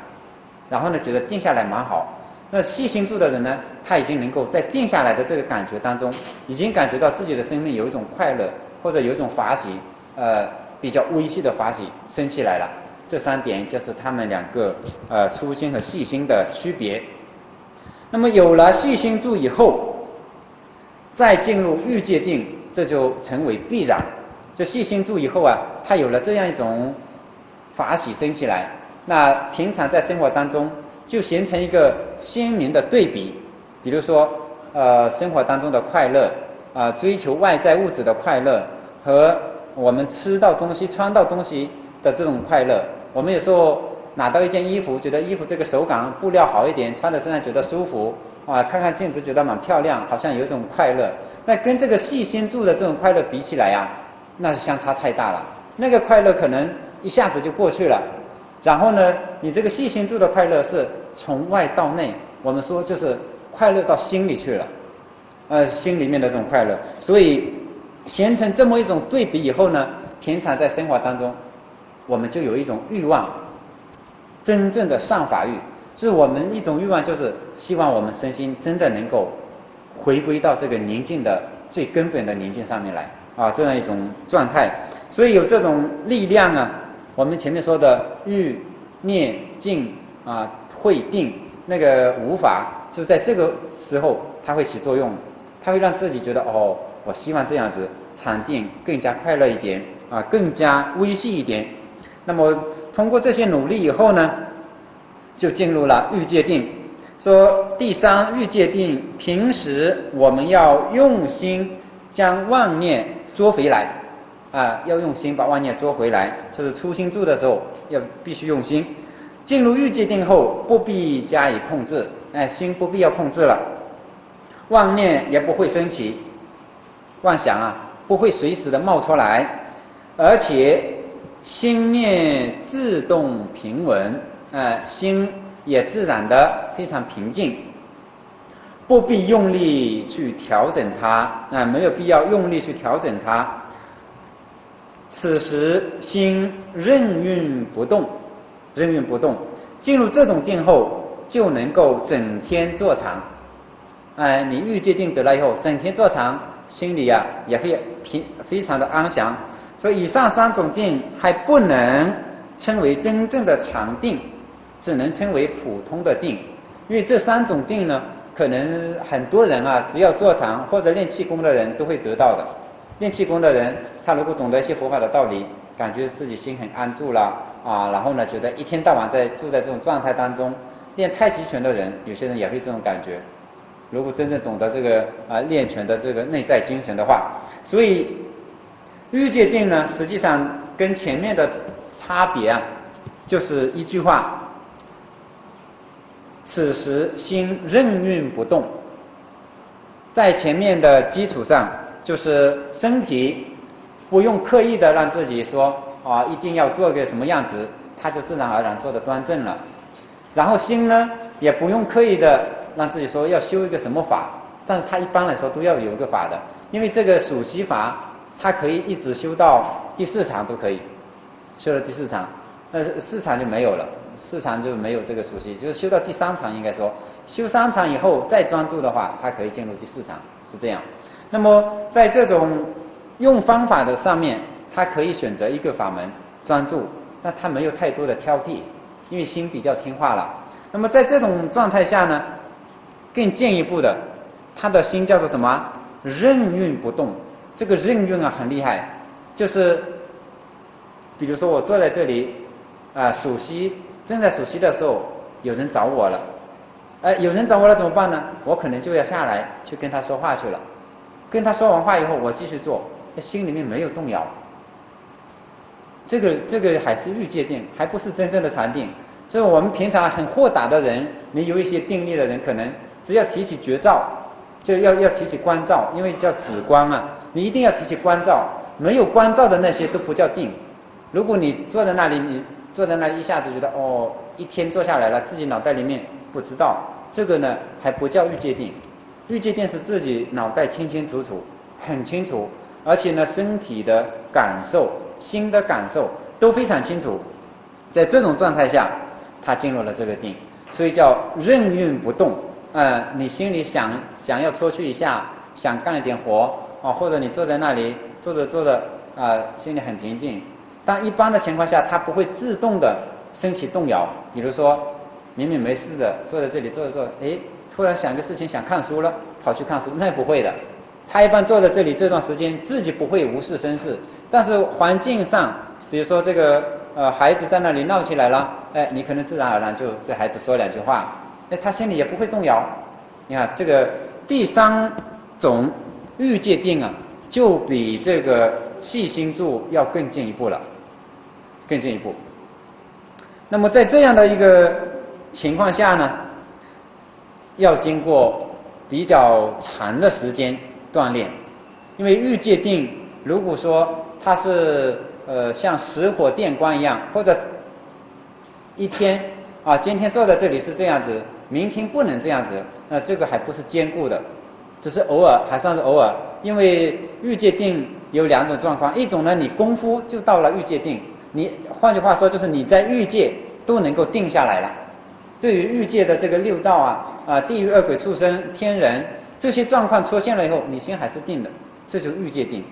A: 然后呢，觉得定下来蛮好。那细心住的人呢，他已经能够在定下来的这个感觉当中，已经感觉到自己的生命有一种快乐，或者有一种法喜，呃，比较微细的法喜升起来了。这三点就是他们两个呃粗心和细心的区别。那么有了细心住以后，再进入欲界定，这就成为必然。就细心住以后啊，他有了这样一种法喜升起来，那平常在生活当中。就形成一个鲜明的对比，比如说，呃，生活当中的快乐，啊，追求外在物质的快乐，和我们吃到东西、穿到东西的这种快乐。我们有时候拿到一件衣服，觉得衣服这个手感、布料好一点，穿在身上觉得舒服，啊，看看镜子觉得蛮漂亮，好像有一种快乐。那跟这个细心住的这种快乐比起来呀，那是相差太大了。那个快乐可能一下子就过去了。然后呢，你这个细心住的快乐是从外到内，我们说就是快乐到心里去了，呃，心里面的这种快乐。所以形成这么一种对比以后呢，平常在生活当中，我们就有一种欲望，真正的上法欲，是我们一种欲望，就是希望我们身心真的能够回归到这个宁静的最根本的宁静上面来啊，这样一种状态。所以有这种力量啊。我们前面说的欲、念、静啊、会、定，那个无法，就在这个时候，它会起作用，它会让自己觉得哦，我希望这样子禅定更加快乐一点啊，更加微细一点。那么通过这些努力以后呢，就进入了欲界定。说第三欲界定，平时我们要用心将妄念捉回来。啊，要用心把妄念捉回来，就是初心住的时候要必须用心。进入欲界定后，不必加以控制，哎，心不必要控制了，妄念也不会升起，妄想啊不会随时的冒出来，而且心念自动平稳，哎，心也自然的非常平静，不必用力去调整它，啊，没有必要用力去调整它。此时心任运不动，任运不动，进入这种定后，就能够整天坐禅。哎，你欲界定得了以后，整天坐禅，心里呀也会平，非常的安详。所以以上三种定还不能称为真正的禅定，只能称为普通的定，因为这三种定呢，可能很多人啊，只要做禅或者练气功的人都会得到的。练气功的人，他如果懂得一些佛法的道理，感觉自己心很安住了啊，然后呢，觉得一天到晚在住在这种状态当中。练太极拳的人，有些人也会这种感觉。如果真正懂得这个啊练拳的这个内在精神的话，所以欲界定呢，实际上跟前面的差别啊，就是一句话：此时心任运不动。在前面的基础上，就是身体不用刻意的让自己说啊一定要做个什么样子，他就自然而然做的端正了。然后心呢，也不用刻意的。让自己说要修一个什么法，但是他一般来说都要有一个法的，因为这个数息法，它可以一直修到第四场都可以，修了第四场，那四场就没有了，四场就没有这个熟悉，就是修到第三场应该说，修三场以后再专注的话，它可以进入第四场，是这样。那么在这种用方法的上面，他可以选择一个法门专注，但他没有太多的挑剔，因为心比较听话了。那么在这种状态下呢？更进一步的，他的心叫做什么？任运不动。这个任运啊，很厉害。就是，比如说我坐在这里，啊，数息正在熟悉的时候，有人找我了，哎，有人找我了怎么办呢？我可能就要下来去跟他说话去了。跟他说完话以后，我继续做，心里面没有动摇。这个这个还是欲界定，还不是真正的禅定。所以我们平常很豁达的人，你有一些定力的人，可能。只要提起觉照，就要要提起观照，因为叫止观啊。你一定要提起观照，没有观照的那些都不叫定。如果你坐在那里，你坐在那一下子觉得哦，一天坐下来了，自己脑袋里面不知道，这个呢还不叫欲界定。欲界定是自己脑袋清清楚楚，很清楚，而且呢身体的感受、心的感受都非常清楚。在这种状态下，他进入了这个定，所以叫任运不动。呃，你心里想想要出去一下，想干一点活啊，或者你坐在那里坐着坐着啊，心里很平静。但一般的情况下，它不会自动的升起动摇。比如说，明明没事的坐在这里坐着坐，哎，突然想个事情想看书了，跑去看书，那不会的。他一般坐在这里这段时间，自己不会无事生事，但是环境上，比如说这个呃孩子在那里闹起来了，哎，你可能自然而然就对孩子说两句话。哎，他心里也不会动摇。你看这个第三种欲界定啊，就比这个细心住要更进一步了，更进一步。那么在这样的一个情况下呢，要经过比较长的时间锻炼，因为欲界定如果说它是呃像石火电光一样，或者一天啊，今天坐在这里是这样子。明天不能这样子，那这个还不是坚固的，只是偶尔，还算是偶尔。因为欲界定有两种状况，一种呢，你功夫就到了欲界定，你换句话说就是你在欲界都能够定下来了。对于欲界的这个六道啊啊，地狱、恶鬼、畜生、天人这些状况出现了以后，你心还是定的，这就欲界定。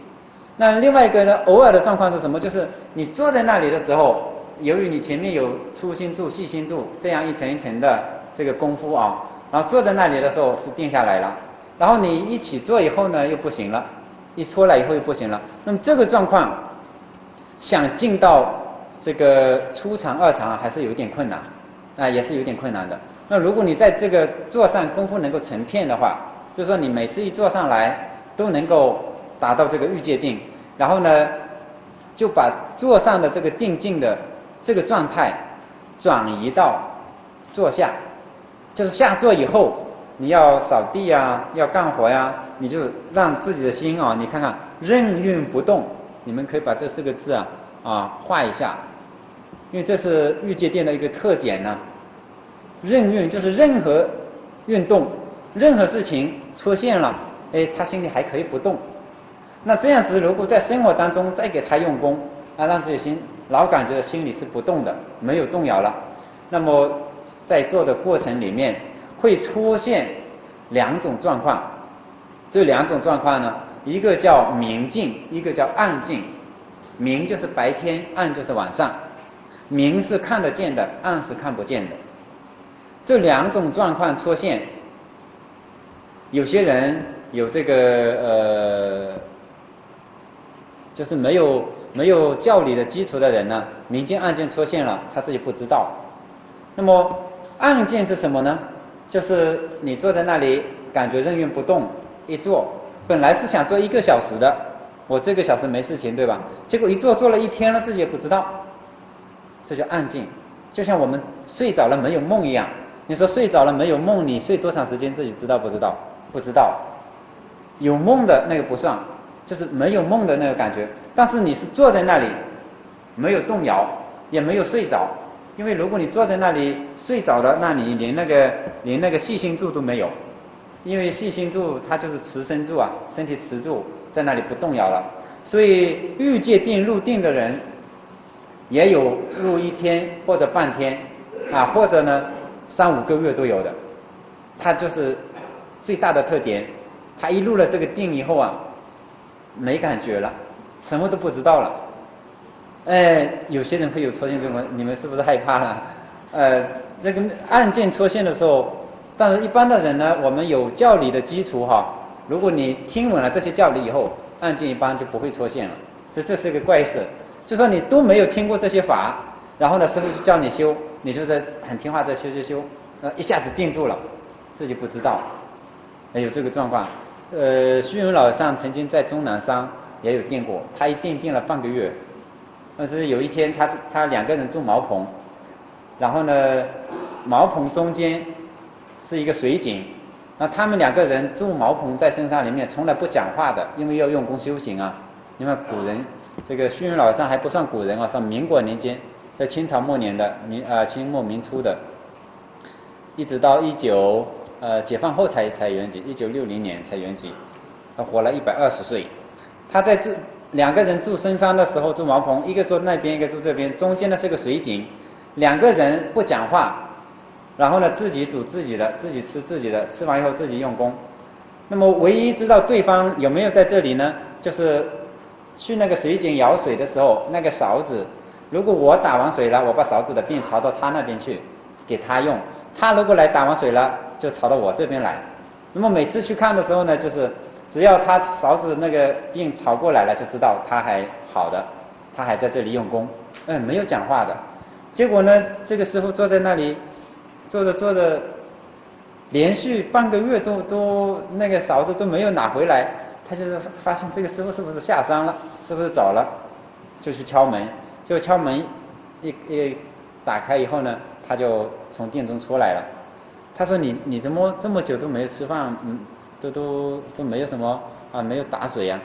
A: 那另外一个呢，偶尔的状况是什么？就是你坐在那里的时候，由于你前面有粗心住、细心住这样一层一层的。这个功夫啊，然后坐在那里的时候是定下来了，然后你一起坐以后呢又不行了，一出来以后又不行了。那么这个状况，想进到这个初禅、二禅还是有点困难，啊，也是有点困难的。那如果你在这个坐上功夫能够成片的话，就是说你每次一坐上来都能够达到这个欲界定，然后呢就把坐上的这个定境的这个状态转移到坐下。就是下坐以后，你要扫地呀，要干活呀，你就让自己的心啊，你看看任运不动。你们可以把这四个字啊啊画一下，因为这是欲界殿的一个特点呢。任运就是任何运动，任何事情出现了，哎，他心里还可以不动。那这样子，如果在生活当中再给他用功啊，让自己心老感觉心里是不动的，没有动摇了，那么。在做的过程里面会出现两种状况，这两种状况呢，一个叫明镜，一个叫暗镜。明就是白天，暗就是晚上。明是看得见的，暗是看不见的。这两种状况出现，有些人有这个呃，就是没有没有教理的基础的人呢，明镜暗镜出现了，他自己不知道。那么暗镜是什么呢？就是你坐在那里，感觉任运不动，一坐，本来是想做一个小时的，我这个小时没事情，对吧？结果一坐坐了一天了，自己也不知道，这叫暗静。就像我们睡着了没有梦一样。你说睡着了没有梦？你睡多长时间自己知道不知道？不知道。有梦的那个不算，就是没有梦的那个感觉。但是你是坐在那里，没有动摇，也没有睡着。因为如果你坐在那里睡着了，那你连那个连那个细心柱都没有，因为细心柱它就是持身柱啊，身体持住在那里不动摇了。所以欲界定入定的人，也有入一天或者半天，啊，或者呢三五个月都有的。他就是最大的特点，他一入了这个定以后啊，没感觉了，什么都不知道了。哎，有些人会有出现这种，你们是不是害怕了？呃，这个案件出现的时候，但是一般的人呢，我们有教理的基础哈。如果你听闻了这些教理以后，案件一般就不会出现了。所以这是一个怪事，就说你都没有听过这些法，然后呢，师傅就叫你修，你就在很听话在修修修，呃，一下子定住了，自己不知道，还有这个状况。呃，虚云老上曾经在终南山也有定过，他一定定了半个月。但是有一天，他他两个人住茅棚，然后呢，茅棚中间是一个水井，那他们两个人住茅棚在深山里面，从来不讲话的，因为要用功修行啊。因为古人这个虚云老上还不算古人啊，是民国年间，在清朝末年的明啊清末明初的，一直到一九呃解放后才才圆寂，一九六零年才圆寂，他活了一百二十岁，他在这。两个人住深山的时候住茅棚，一个住那边，一个住这边，中间呢是个水井，两个人不讲话，然后呢自己煮自己的，自己吃自己的，吃完以后自己用功。那么唯一知道对方有没有在这里呢，就是去那个水井舀水的时候，那个勺子，如果我打完水了，我把勺子的柄朝到他那边去，给他用；他如果来打完水了，就朝到我这边来。那么每次去看的时候呢，就是。只要他勺子那个病朝过来了，就知道他还好的，他还在这里用功，嗯，没有讲话的。结果呢，这个师傅坐在那里，坐着坐着，连续半个月都都那个勺子都没有拿回来，他就是发现这个师傅是不是下山了，是不是走了，就去敲门，就敲门，一一打开以后呢，他就从店中出来了。他说：“你你怎么这么久都没有吃饭？”嗯。都都都没有什么啊，没有打水呀。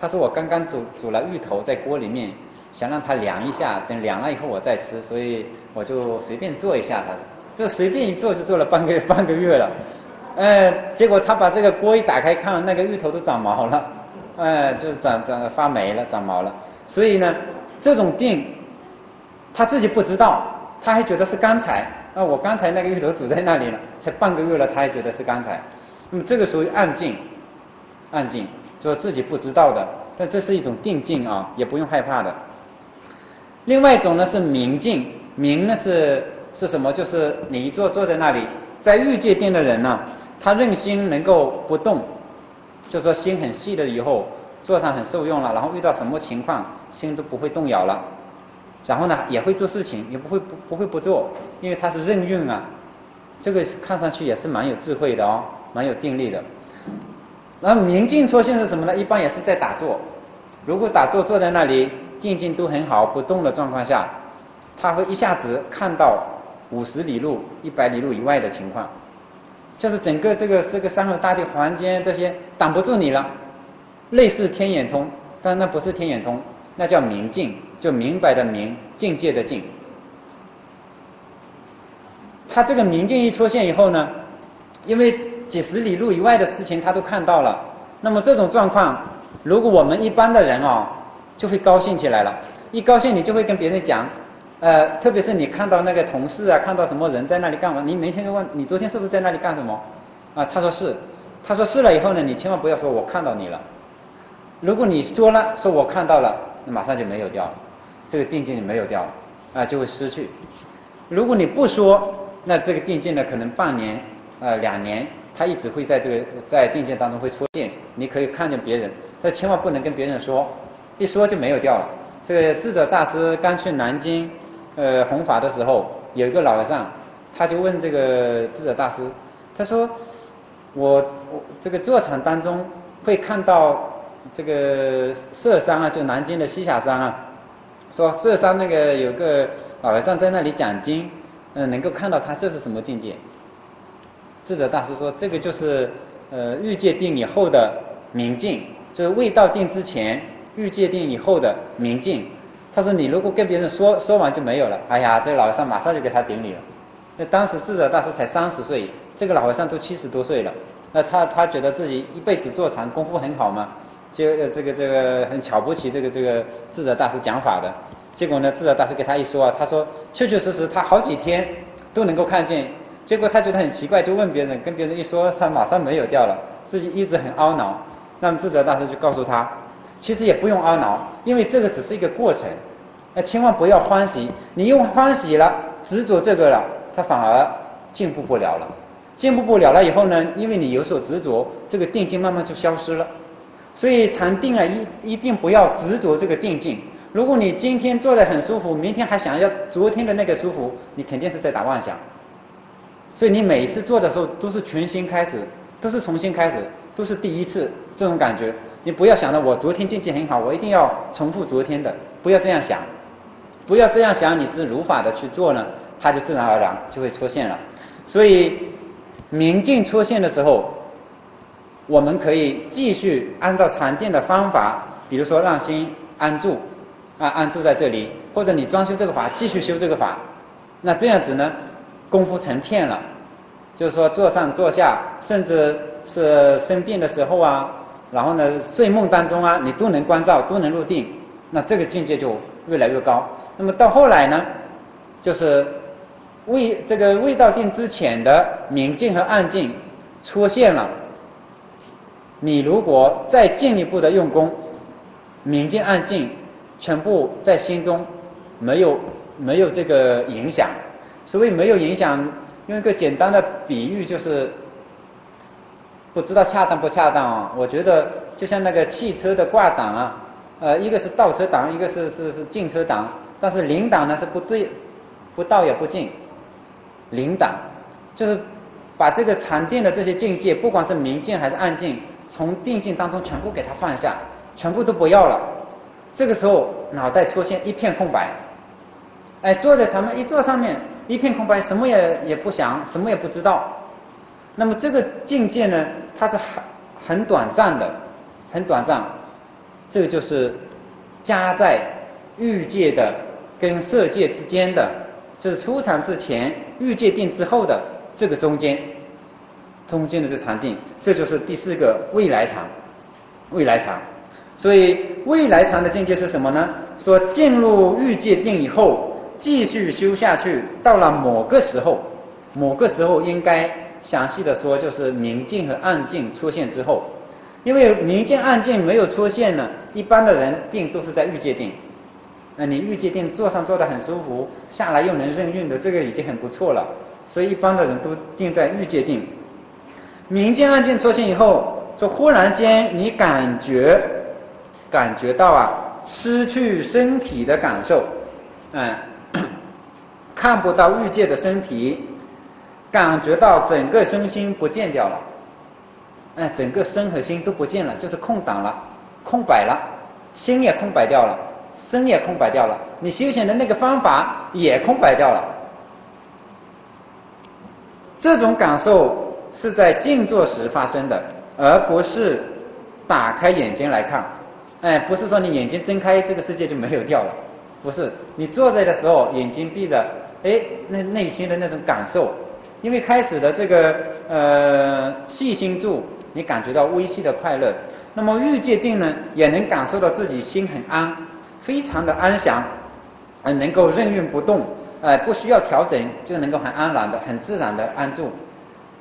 A: 他说我刚刚煮煮了芋头在锅里面，想让它凉一下，等凉了以后我再吃，所以我就随便做一下它。就随便一做就做了半个月 半个月了，呃，结果他把这个锅一打开看，那个芋头都长毛了，哎，就是长长发霉了，长毛了。所以呢，这种定他自己不知道，他还觉得是刚才啊，我刚才那个芋头煮在那里了，才半个月了，他还觉得是刚才。那么这个属于暗境，暗境，就是自己不知道的，但这是一种定境啊，也不用害怕的。另外一种呢是明境，明呢是是什么？就是你一坐坐在那里，在欲界定的人呢，他任心能够不动，就说心很细的，以后坐上很受用了，然后遇到什么情况，心都不会动摇了，然后呢也会做事情，也不会不不会不做，因为他是任运啊，这个看上去也是蛮有智慧的哦。蛮有定力的，那明镜出现是什么呢？一般也是在打坐。如果打坐坐在那里，定境都很好，不动的状况下，他会一下子看到五十里路、一百里路以外的情况，就是整个这个这个山河大地、环间这些挡不住你了，类似天眼通，但那不是天眼通，那叫明镜，就明白的明，境界的境。他这个明镜一出现以后呢，因为几十里路以外的事情，他都看到了。那么这种状况，如果我们一般的人哦，就会高兴起来了。一高兴，你就会跟别人讲，呃，特别是你看到那个同事啊，看到什么人在那里干嘛，你每天就问你昨天是不是在那里干什么？啊，他说是。他说是了以后呢，你千万不要说我看到你了。如果你说了说我看到了，那马上就没有掉了，这个定境就没有掉了。啊就会失去。如果你不说，那这个定境呢，可能半年啊两年，它一直会在这个在定境当中会出现。你可以看见别人，这千万不能跟别人说，一说就没有掉了。这个智者大师刚去南京，呃弘法的时候，有一个老和尚，他就问这个智者大师，他说：“我我这个坐禅当中会看到这个色山啊，就南京的西霞山啊，说色山那个有个老和尚在那里讲经，嗯，能够看到他，这是什么境界？”智者大师说：“这个就是呃欲界定以后的明镜，就是未到定之前。”欲界定以后的明镜，他说你如果跟别人说说完就没有了，哎呀，这个老和尚马上就给他顶礼了。那当时智者大师才三十岁，这个老和尚都七十多岁了。那他他觉得自己一辈子坐禅功夫很好嘛，就这个这个很瞧不起这个这个智者大师讲法的。结果呢，智者大师给他一说啊，他说确确实实他好几天都能够看见。结果他觉得很奇怪，就问别人，跟别人一说，他马上没有掉了，自己一直很懊恼。那么智者大师就告诉他。其实也不用懊恼，因为这个只是一个过程，那千万不要欢喜。你用欢喜了，执着这个了，它反而进步不了了。进步不了了以后呢，因为你有所执着，这个定境慢慢就消失了。所以禅定啊，一一定不要执着这个定境。如果你今天坐的很舒服，明天还想要昨天的那个舒服，你肯定是在打妄想。所以你每一次做的时候都是全新开始，都是重新开始，都是第一次这种感觉。你不要想着我昨天境界很好，我一定要重复昨天的，不要这样想，不要这样想，你自如法的去做呢，它就自然而然就会出现了。所以明镜出现的时候，我们可以继续按照禅定的方法，比如说让心安住，啊安住在这里，或者你装修这个法，继续修这个法，那这样子呢，功夫成片了，就是说坐上坐下，甚至是生病的时候啊。然后呢，睡梦当中啊，你都能关照，都能入定，那这个境界就越来越高。那么到后来呢，就是未这个未到定之前的明镜和暗镜出现了。你如果再进一步的用功，明镜暗镜全部在心中没有没有这个影响。所谓没有影响，用一个简单的比喻就是。不知道恰当不恰当啊？我觉得就像那个汽车的挂档啊，呃，一个是倒车档，一个是是是进车档，但是零档呢是不对，不倒也不进，零档，就是把这个禅定的这些境界，不管是明镜还是暗镜，从定境当中全部给它放下，全部都不要了。这个时候脑袋出现一片空白，哎，坐在上面一坐上面一片空白，什么也也不想，什么也不知道。那么这个境界呢，它是很很短暂的，很短暂。这个就是夹在欲界的跟色界之间的，就是出禅之前、欲界定之后的这个中间，中间的这禅定，这就是第四个未来禅，未来禅。所以未来禅的境界是什么呢？说进入欲界定以后，继续修下去，到了某个时候，某个时候应该。详细的说，就是明镜和暗镜出现之后，因为明镜暗镜没有出现呢，一般的人定都是在欲界定。那你欲界定坐上坐的很舒服，下来又能任运的，这个已经很不错了。所以一般的人都定在欲界定。明镜暗镜出现以后，就忽然间你感觉感觉到啊，失去身体的感受，嗯，看不到欲界的身体。感觉到整个身心不见掉了，哎，整个身和心都不见了，就是空档了，空白了，心也空白掉了，身也空白掉了，你修行的那个方法也空白掉了。这种感受是在静坐时发生的，而不是打开眼睛来看。哎，不是说你眼睛睁开，这个世界就没有掉了，不是。你坐在的时候，眼睛闭着，哎，那内心的那种感受。因为开始的这个呃细心住，你感觉到微细的快乐，那么欲界定呢，也能感受到自己心很安，非常的安详，呃，能够任运不动，呃，不需要调整就能够很安然的、很自然的安住。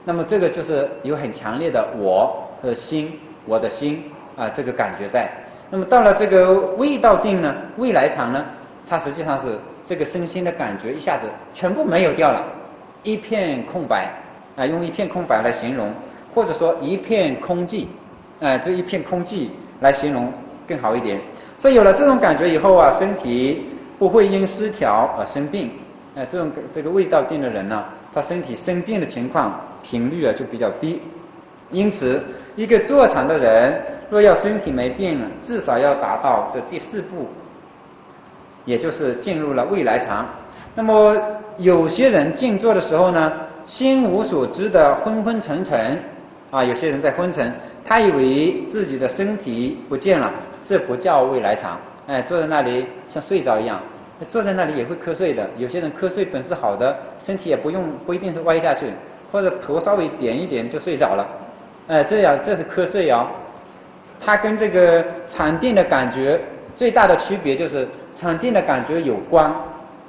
A: 那么这个就是有很强烈的我和心，我的心啊这个感觉在。那么到了这个未到定呢，未来场呢，它实际上是。这个身心的感觉一下子全部没有掉了，一片空白，啊，用一片空白来形容，或者说一片空寂，啊，这一片空寂来形容更好一点。所以有了这种感觉以后啊，身体不会因失调而生病，哎，这种这个味道定的人呢，他身体生病的情况频率啊就比较低。因此，一个坐禅的人若要身体没病，至少要达到这第四步。也就是进入了未来场。那么有些人静坐的时候呢，心无所知的昏昏沉沉，啊，有些人在昏沉，他以为自己的身体不见了，这不叫未来场。哎，坐在那里像睡着一样，坐在那里也会瞌睡的。有些人瞌睡本是好的，身体也不用不一定是歪下去，或者头稍微点一点就睡着了。哎，这样这是瞌睡啊。它跟这个禅定的感觉。最大的区别就是禅定的感觉有光，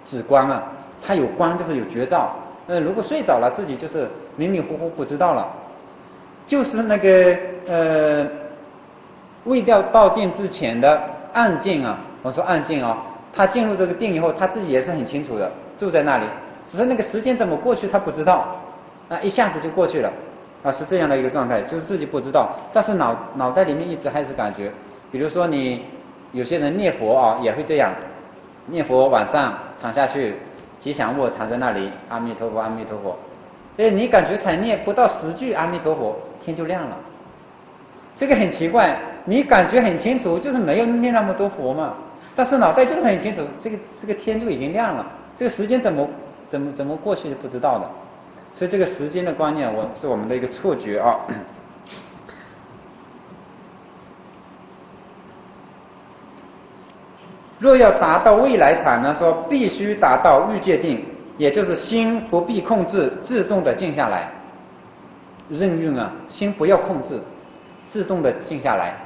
A: 指光啊，它有光就是有觉照。呃，如果睡着了，自己就是迷迷糊糊不知道了。就是那个呃，未掉到定之前的暗静啊，我说暗静啊，他进入这个定以后，他自己也是很清楚的，住在那里，只是那个时间怎么过去他不知道，啊，一下子就过去了，啊，是这样的一个状态，就是自己不知道，但是脑脑袋里面一直还是感觉，比如说你。有些人念佛啊，也会这样，念佛晚上躺下去，吉祥物躺在那里，阿弥陀佛，阿弥陀佛。哎，你感觉才念不到十句阿弥陀佛，天就亮了。这个很奇怪，你感觉很清楚，就是没有念那么多佛嘛，但是脑袋就是很清楚，这个这个天就已经亮了。这个时间怎么怎么怎么过去是不知道的，所以这个时间的观念，我是我们的一个错觉啊。若要达到未来场呢，说必须达到欲界定，也就是心不必控制，自动的静下来。任运啊，心不要控制，自动的静下来。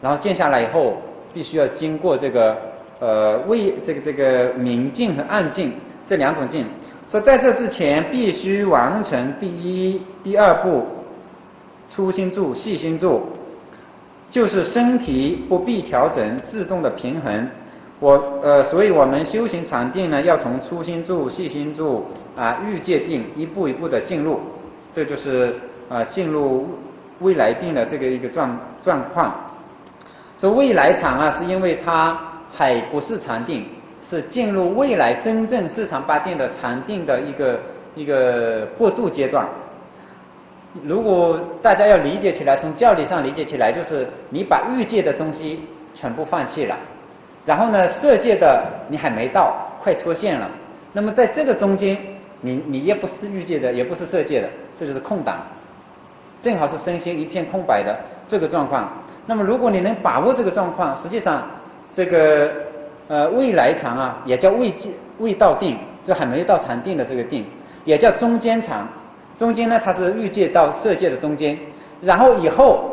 A: 然后静下来以后，必须要经过这个呃未这个这个明静和暗静这两种静。说在这之前，必须完成第一、第二步，粗心住、细心住，就是身体不必调整，自动的平衡。我呃，所以我们修行禅定呢，要从初心住、细心住啊、欲界定一步一步的进入，这就是啊进入未来定的这个一个状状况。说未来禅啊，是因为它还不是禅定，是进入未来真正四禅八定的禅定的一个一个过渡阶段。如果大家要理解起来，从教理上理解起来，就是你把欲界的东西全部放弃了。然后呢，色界的你还没到，快出现了。那么在这个中间，你你也不是欲界的，也不是色界的，这就是空档，正好是身心一片空白的这个状况。那么如果你能把握这个状况，实际上这个呃未来禅啊，也叫未界未到定，就还没到禅定的这个定，也叫中间禅。中间呢，它是欲界到色界的中间，然后以后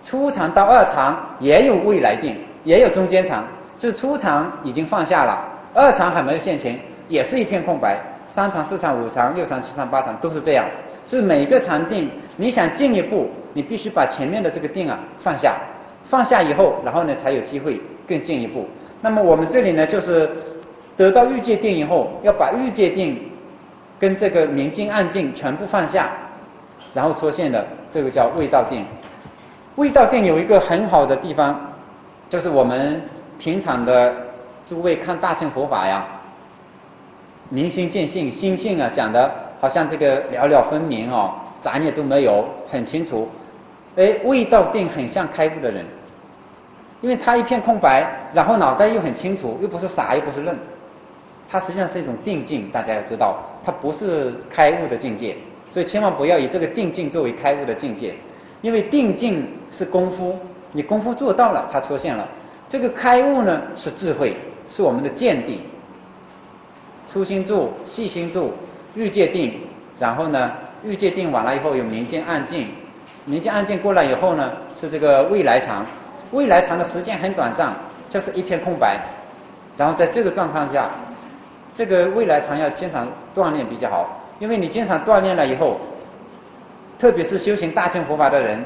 A: 初禅到二禅也有未来定，也有中间禅。就是初场已经放下了，二场还没有现前，也是一片空白。三场、四场、五场、六场、七场、八场都是这样。所以每个禅定，你想进一步，你必须把前面的这个定啊放下，放下以后，然后呢才有机会更进一步。那么我们这里呢，就是得到欲界定以后，要把欲界定跟这个明镜暗镜全部放下，然后出现的这个叫味道定。味道定有一个很好的地方，就是我们。平常的诸位看大乘佛法呀，明心见性，心性啊，讲的好像这个了了分明哦，杂念都没有，很清楚。哎，味道定很像开悟的人，因为他一片空白，然后脑袋又很清楚，又不是傻，又不是愣，他实际上是一种定境。大家要知道，他不是开悟的境界，所以千万不要以这个定境作为开悟的境界，因为定境是功夫，你功夫做到了，它出现了。这个开悟呢是智慧，是我们的见地。初心住、细心住、欲界定，然后呢，欲界定完了以后有明镜暗镜，明镜暗镜过来以后呢，是这个未来长，未来长的时间很短暂，就是一片空白。然后在这个状况下，这个未来长要经常锻炼比较好，因为你经常锻炼了以后，特别是修行大乘佛法的人，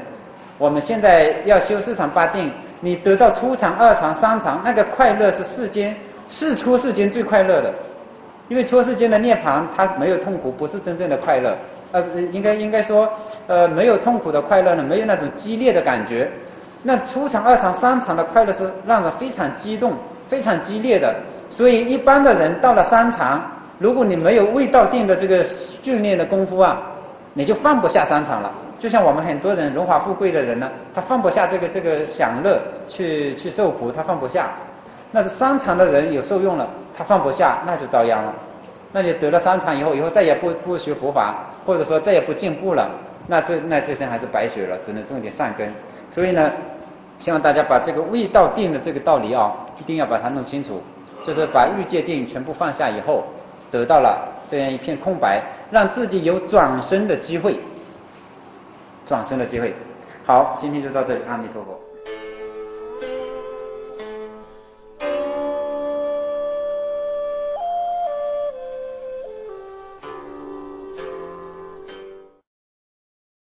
A: 我们现在要修四场八定。你得到初禅、二禅、三禅，那个快乐是世间是出世间最快乐的，因为出世间的涅槃它没有痛苦，不是真正的快乐。呃，应该应该说，呃，没有痛苦的快乐呢，没有那种激烈的感觉。那初禅、二禅、三禅的快乐是让人非常激动、非常激烈的。所以一般的人到了三禅，如果你没有未到定的这个训练的功夫啊，你就放不下三场了。就像我们很多人荣华富贵的人呢，他放不下这个这个享乐去去受苦，他放不下。那是三场的人有受用了，他放不下，那就遭殃了。那你得了三场以后，以后再也不不学佛法，或者说再也不进步了，那这那这生还是白学了，只能种点善根。所以呢，希望大家把这个未到定的这个道理啊，一定要把它弄清楚，就是把欲界定全部放下以后，得到了这样一片空白，让自己有转身的机会。转身的机会。好，今天就到这里，阿弥陀佛。